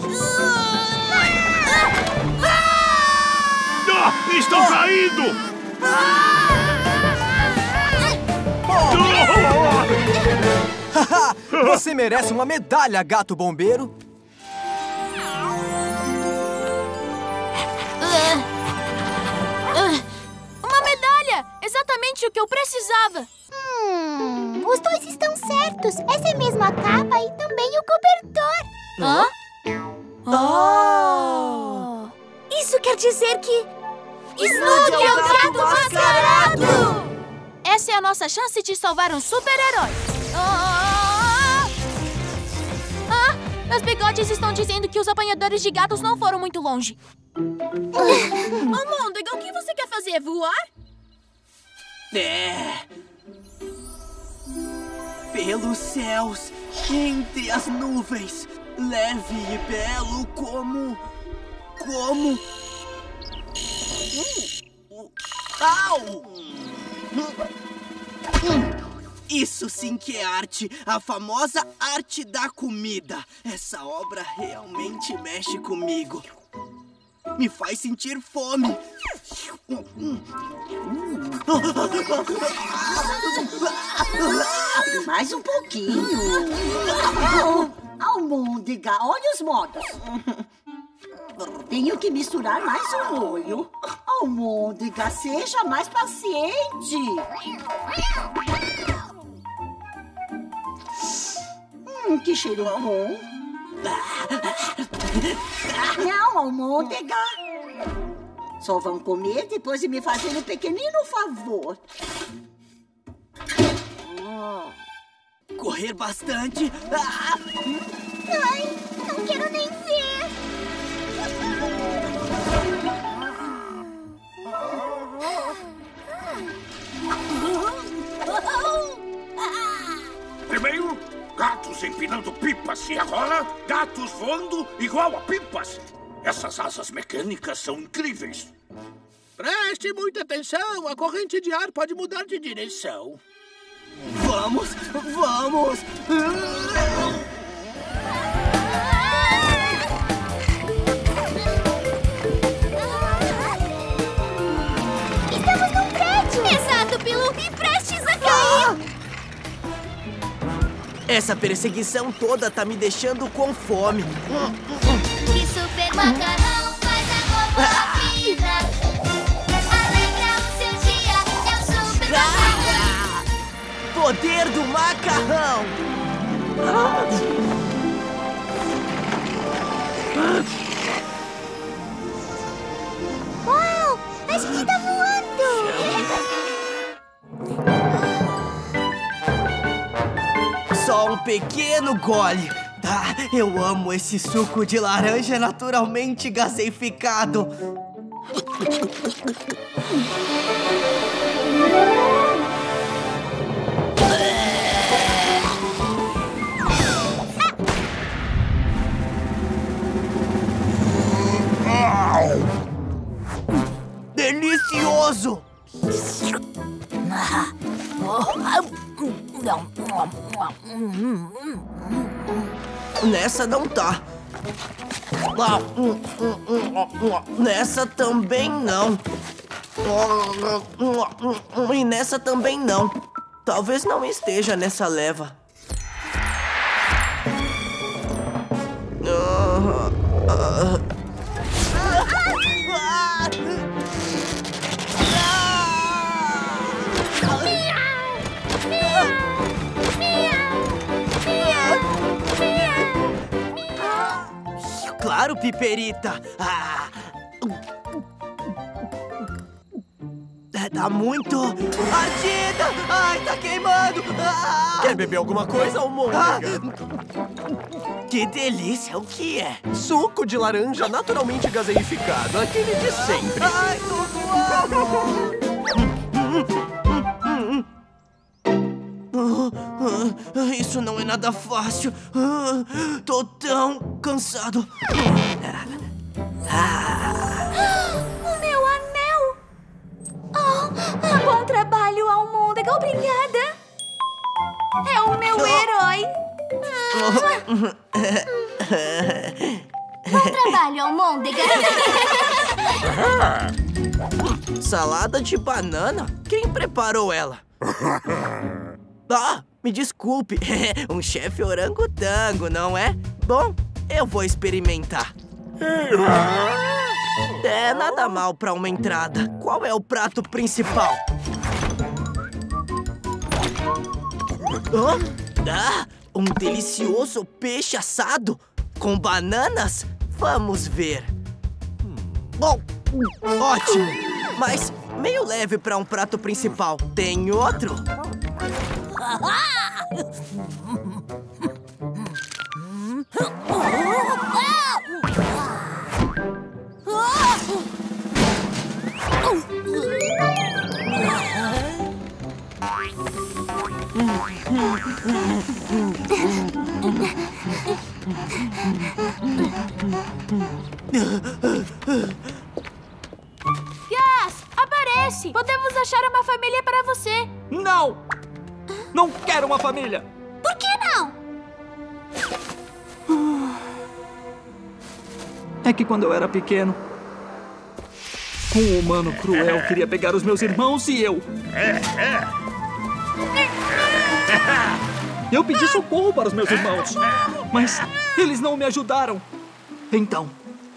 Ah, estão caindo! Você merece uma medalha, gato bombeiro. Uma medalha! Exatamente o que eu precisava! Hum, os dois estão certos. Essa é mesmo a capa e também o cobertor. Hã? Oh! Isso quer dizer que... Snoopy é o gato mascarado! Essa é a nossa chance de salvar um super-herói! Ah! Ah! Meus bigodes estão dizendo que os apanhadores de gatos não foram muito longe. Amôndega, o que você quer fazer? Voar? É. Pelos céus, entre as nuvens, leve e belo como. como. Hum, Au! Isso sim que é arte, a famosa arte da comida. Essa obra realmente mexe comigo. Me faz sentir fome. Mais um pouquinho. Almôndega, olha os modos. Tenho que misturar mais um molho. Almôndega, seja mais paciente. Hum, que cheiro bom. Não, almôndega. Só vão comer depois de me fazer um pequenino favor. Correr bastante. Ah! Ai, não quero nem ver. Primeiro, gatos empinando pipas. E agora, gatos voando igual a pipas. Essas asas mecânicas são incríveis. Preste muita atenção, a corrente de ar pode mudar de direção. Vamos, vamos! Essa perseguição toda tá me deixando com fome. Que super macarrão faz a vida. Alegra o seu dia, é o super macarrão. Poder do macarrão! Uau, a gente tá um pequeno gole. Ah, eu amo esse suco de laranja naturalmente gaseificado. Delicioso! Nessa não tá. Ah, hum, hum, hum, Nessa também não. E nessa também não. Talvez não esteja nessa leva. Ah, ah. Claro, Piperita. Ah. Tá muito ardida. Ai, tá queimando. Ah. Quer beber alguma coisa, almôndega? Que delícia, o que é? Suco de laranja naturalmente gaseificado, aquele de sempre. Ai, tô voando. Ah, ah, isso não é nada fácil. Ah, tô tão cansado. O meu anel! Oh, bom trabalho, Almôndega. Obrigada. É o meu herói. Bom trabalho, Almôndega. Salada de banana? Quem preparou ela? Ah, me desculpe. Um chefe orangotango, não é? Bom, eu vou experimentar. É nada mal pra uma entrada. Qual é o prato principal? Hã? Ah, um delicioso peixe assado com bananas? Vamos ver. Bom, ótimo. Mas meio leve pra um prato principal. Tem outro? família! Por que não? É que quando eu era pequeno, um humano cruel queria pegar os meus irmãos e eu. Eu pedi socorro para os meus irmãos, mas eles não me ajudaram. Então,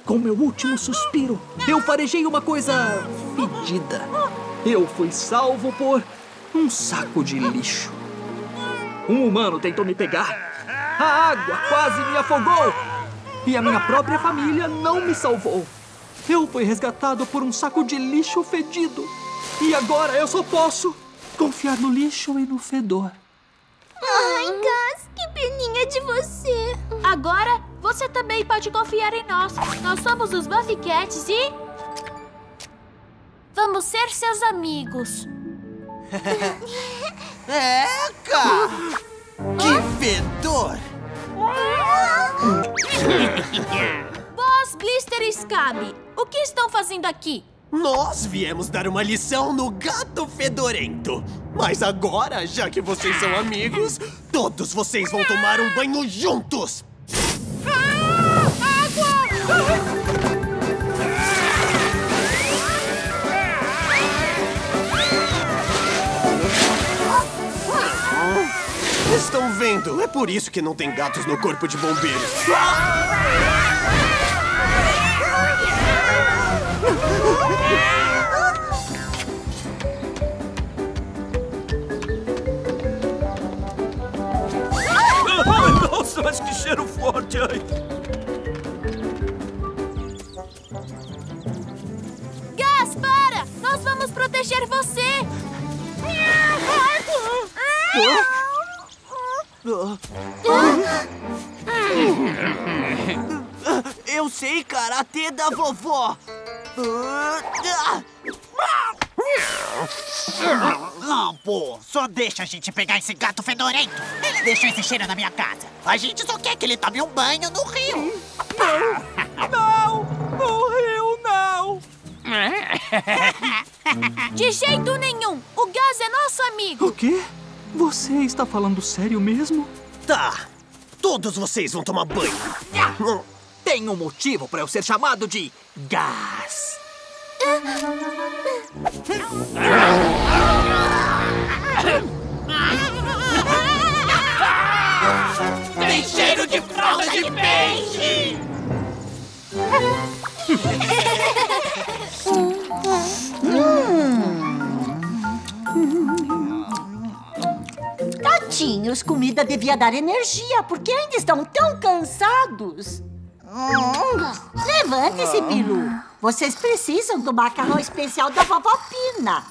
com meu último suspiro, eu farejei uma coisa fedida. Eu fui salvo por um saco de lixo. Um humano tentou me pegar. A água quase me afogou. E a minha própria família não me salvou. Eu fui resgatado por um saco de lixo fedido. E agora eu só posso confiar no lixo e no fedor. Ai, Gus, que peninha de você. Agora, você também pode confiar em nós. Nós somos os Buffy Cats e... Vamos ser seus amigos. Eca! Que fedor! Boss Glister e Scab, o que estão fazendo aqui? Nós viemos dar uma lição no gato fedorento. Mas agora, já que vocês são amigos, todos vocês vão tomar um banho juntos. Estão vendo? É por isso que não tem gatos no corpo de bombeiros. Nossa, mas que cheiro forte! Ai. Gas, para! Nós vamos proteger você! Eu sei karatê da vovó. Não, pô, só deixa a gente pegar esse gato fedorento. Ele deixou esse cheiro na minha casa. A gente só quer que ele tome um banho no rio. Não! No rio, não! De jeito nenhum! O Gas é nosso amigo! O quê? Você está falando sério mesmo? Tá. Todos vocês vão tomar banho. Tem um motivo para eu ser chamado de gás. Tem cheiro de fralda de peixe! Tadinhos, comida devia dar energia, porque ainda estão tão cansados. Levante-se, Pilu. Vocês precisam do macarrão especial da vovó Pina.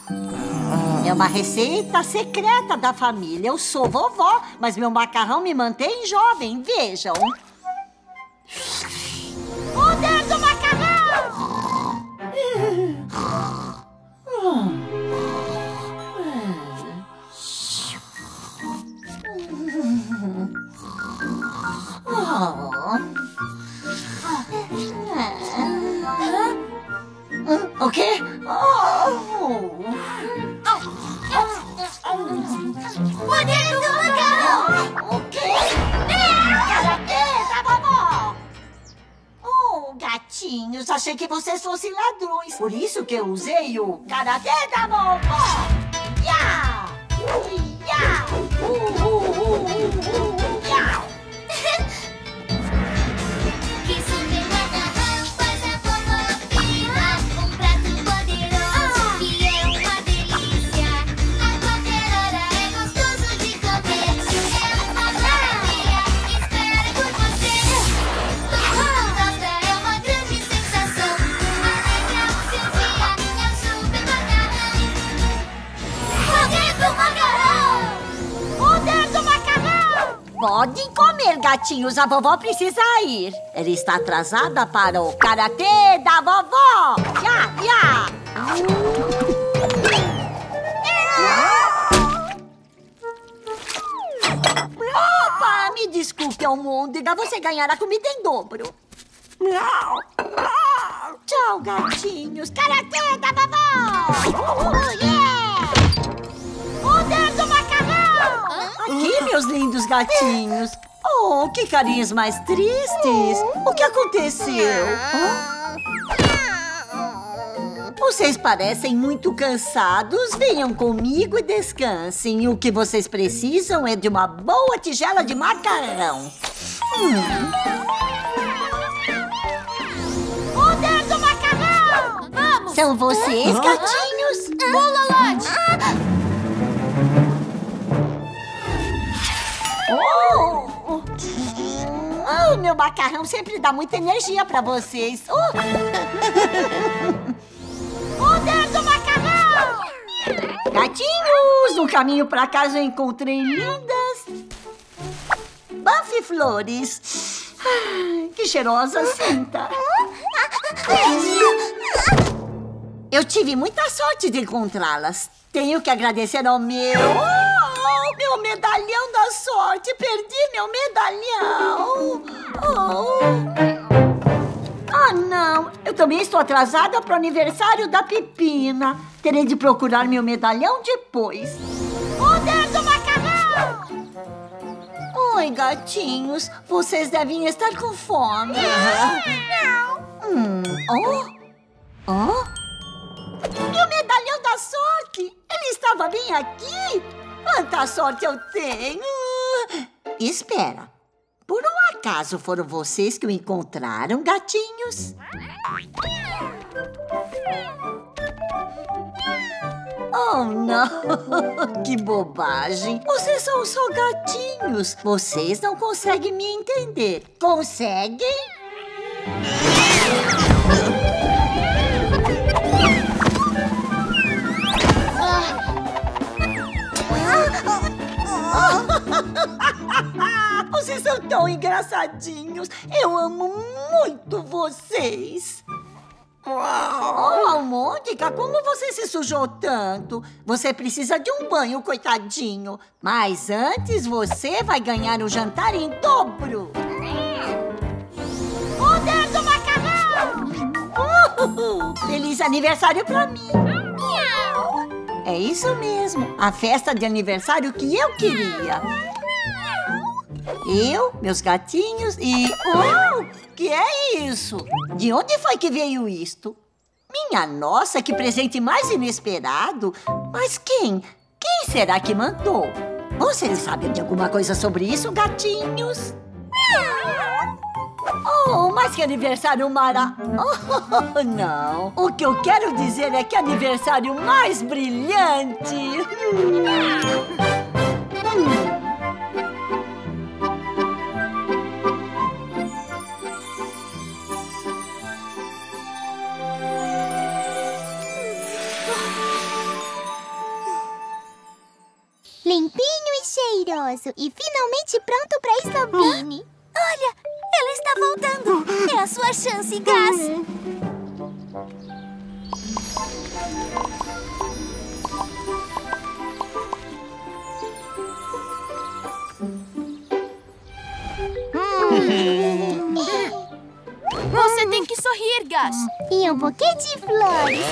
É uma receita secreta da família. Eu sou vovó, mas meu macarrão me mantém jovem. Vejam. Poder do macarrão! O quê? Oh. Poder do macarrão! O quê? Da vovó! Oh, gatinhos, achei que vocês fossem ladrões. Por isso que eu usei o karatê da vovó. Ya! Ya! Uh, uh, uh, uh, uh, Podem comer, gatinhos. A vovó precisa ir. Ela está atrasada para o karatê da vovó. Ya, ya! Opa, me desculpe, Almôndega. Você ganhará comida em dobro. Tchau, gatinhos. Karatê da vovó! Uh, yeah! Aqui, meus lindos gatinhos. Oh, que carinhos mais tristes. O que aconteceu? Vocês parecem muito cansados. Venham comigo e descansem. O que vocês precisam é de uma boa tigela de macarrão. Hum. Poder do macarrão! Vamos! São vocês, gatinhos? Pula, Lodge! Oh! Oh, meu macarrão sempre dá muita energia pra vocês. Oh! Poder do macarrão! Gatinhos, no caminho pra casa eu encontrei lindas Buffy flores. Que cheirosa cinta. Eu tive muita sorte de encontrá-las. Tenho que agradecer ao meu... Oh, meu medalhão da sorte! Perdi meu medalhão! Oh. Ah, não! Eu também estou atrasada para o aniversário da Pepina. Terei de procurar meu medalhão depois. Poder do macarrão! Oi, gatinhos. Vocês devem estar com fome. Não! Hum, oh? Oh? Meu medalhão da sorte! Ele estava bem aqui! Quanta sorte eu tenho! Espera. Por um acaso foram vocês que o encontraram, gatinhos? Oh, não! Que bobagem! Vocês são só gatinhos. Vocês não conseguem me entender. Conseguem? Vocês são tão engraçadinhos. Eu amo muito vocês. Oh, Almôndega, como você se sujou tanto? Você precisa de um banho, coitadinho. Mas antes você vai ganhar o jantar em dobro. Poder do macarrão! Uhul! Feliz aniversário pra mim! É isso mesmo, a festa de aniversário que eu queria. Eu, meus gatinhos e... Oh, que é isso? De onde foi que veio isto? Minha nossa, que presente mais inesperado! Mas quem? Quem será que mandou? Vocês sabem de alguma coisa sobre isso, gatinhos? Oh, mas que aniversário mara... Oh, não. O que eu quero dizer é que aniversário mais brilhante. Hum. Limpinho e cheiroso. E finalmente pronto pra Slobine. Olha, ela está voltando. É a sua chance, Gas. Você tem que sorrir, Gas. E um buquê de flores.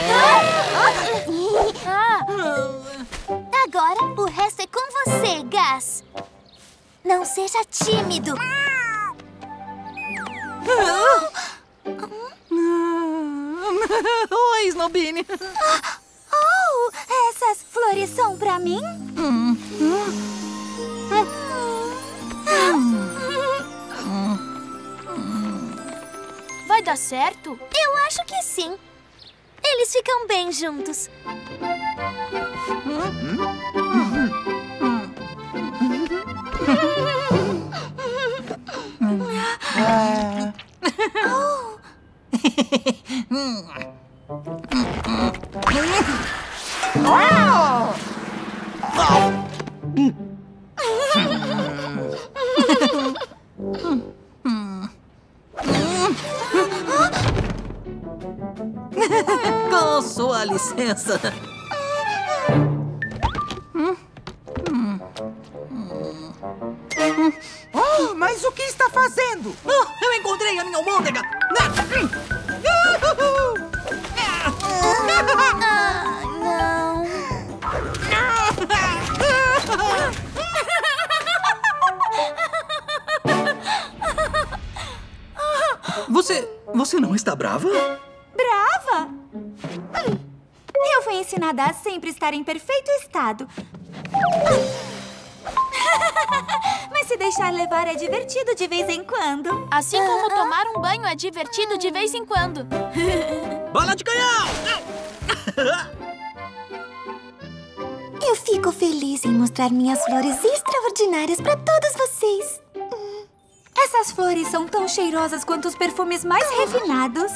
Ah. Agora, o resto é com você, Gas. Não seja tímido. Oi, Snobine. Oh, essas flores são pra mim? Vai dar certo? Eu acho que sim. Eles ficam bem juntos. Licença. Estar em perfeito estado. Mas se deixar levar é divertido de vez em quando. Assim como tomar um banho é divertido de vez em quando. Bola de canhão! Eu fico feliz em mostrar minhas flores extraordinárias para todos vocês. Hum, Essas flores são tão cheirosas quanto os perfumes mais refinados.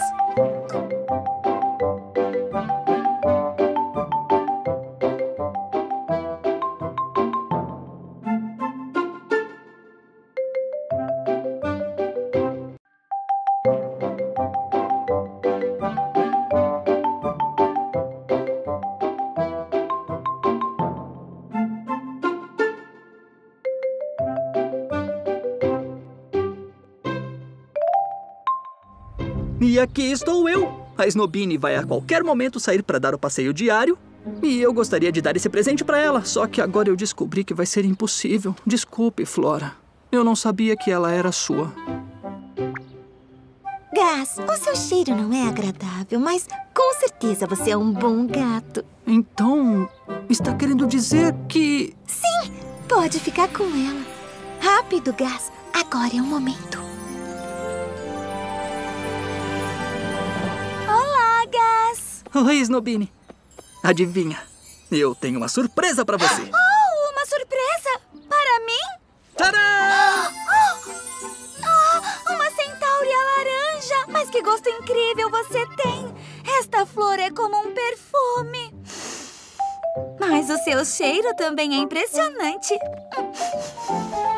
E aqui estou eu. A Snobine vai a qualquer momento sair para dar o passeio diário. E eu gostaria de dar esse presente para ela, só que agora eu descobri que vai ser impossível. Desculpe, Flora. Eu não sabia que ela era sua. Gas, o seu cheiro não é agradável, mas com certeza você é um bom gato. Então, está querendo dizer que. Sim, pode ficar com ela. Rápido, Gas. Agora é o momento. Olá, Gas. Oi, Snobine. Adivinha? Eu tenho uma surpresa para você. Oh, uma surpresa para mim? Tadã! Ah, uma centáurea laranja! Mas que gosto incrível você tem! Esta flor é como um perfume. Mas o seu cheiro também é impressionante.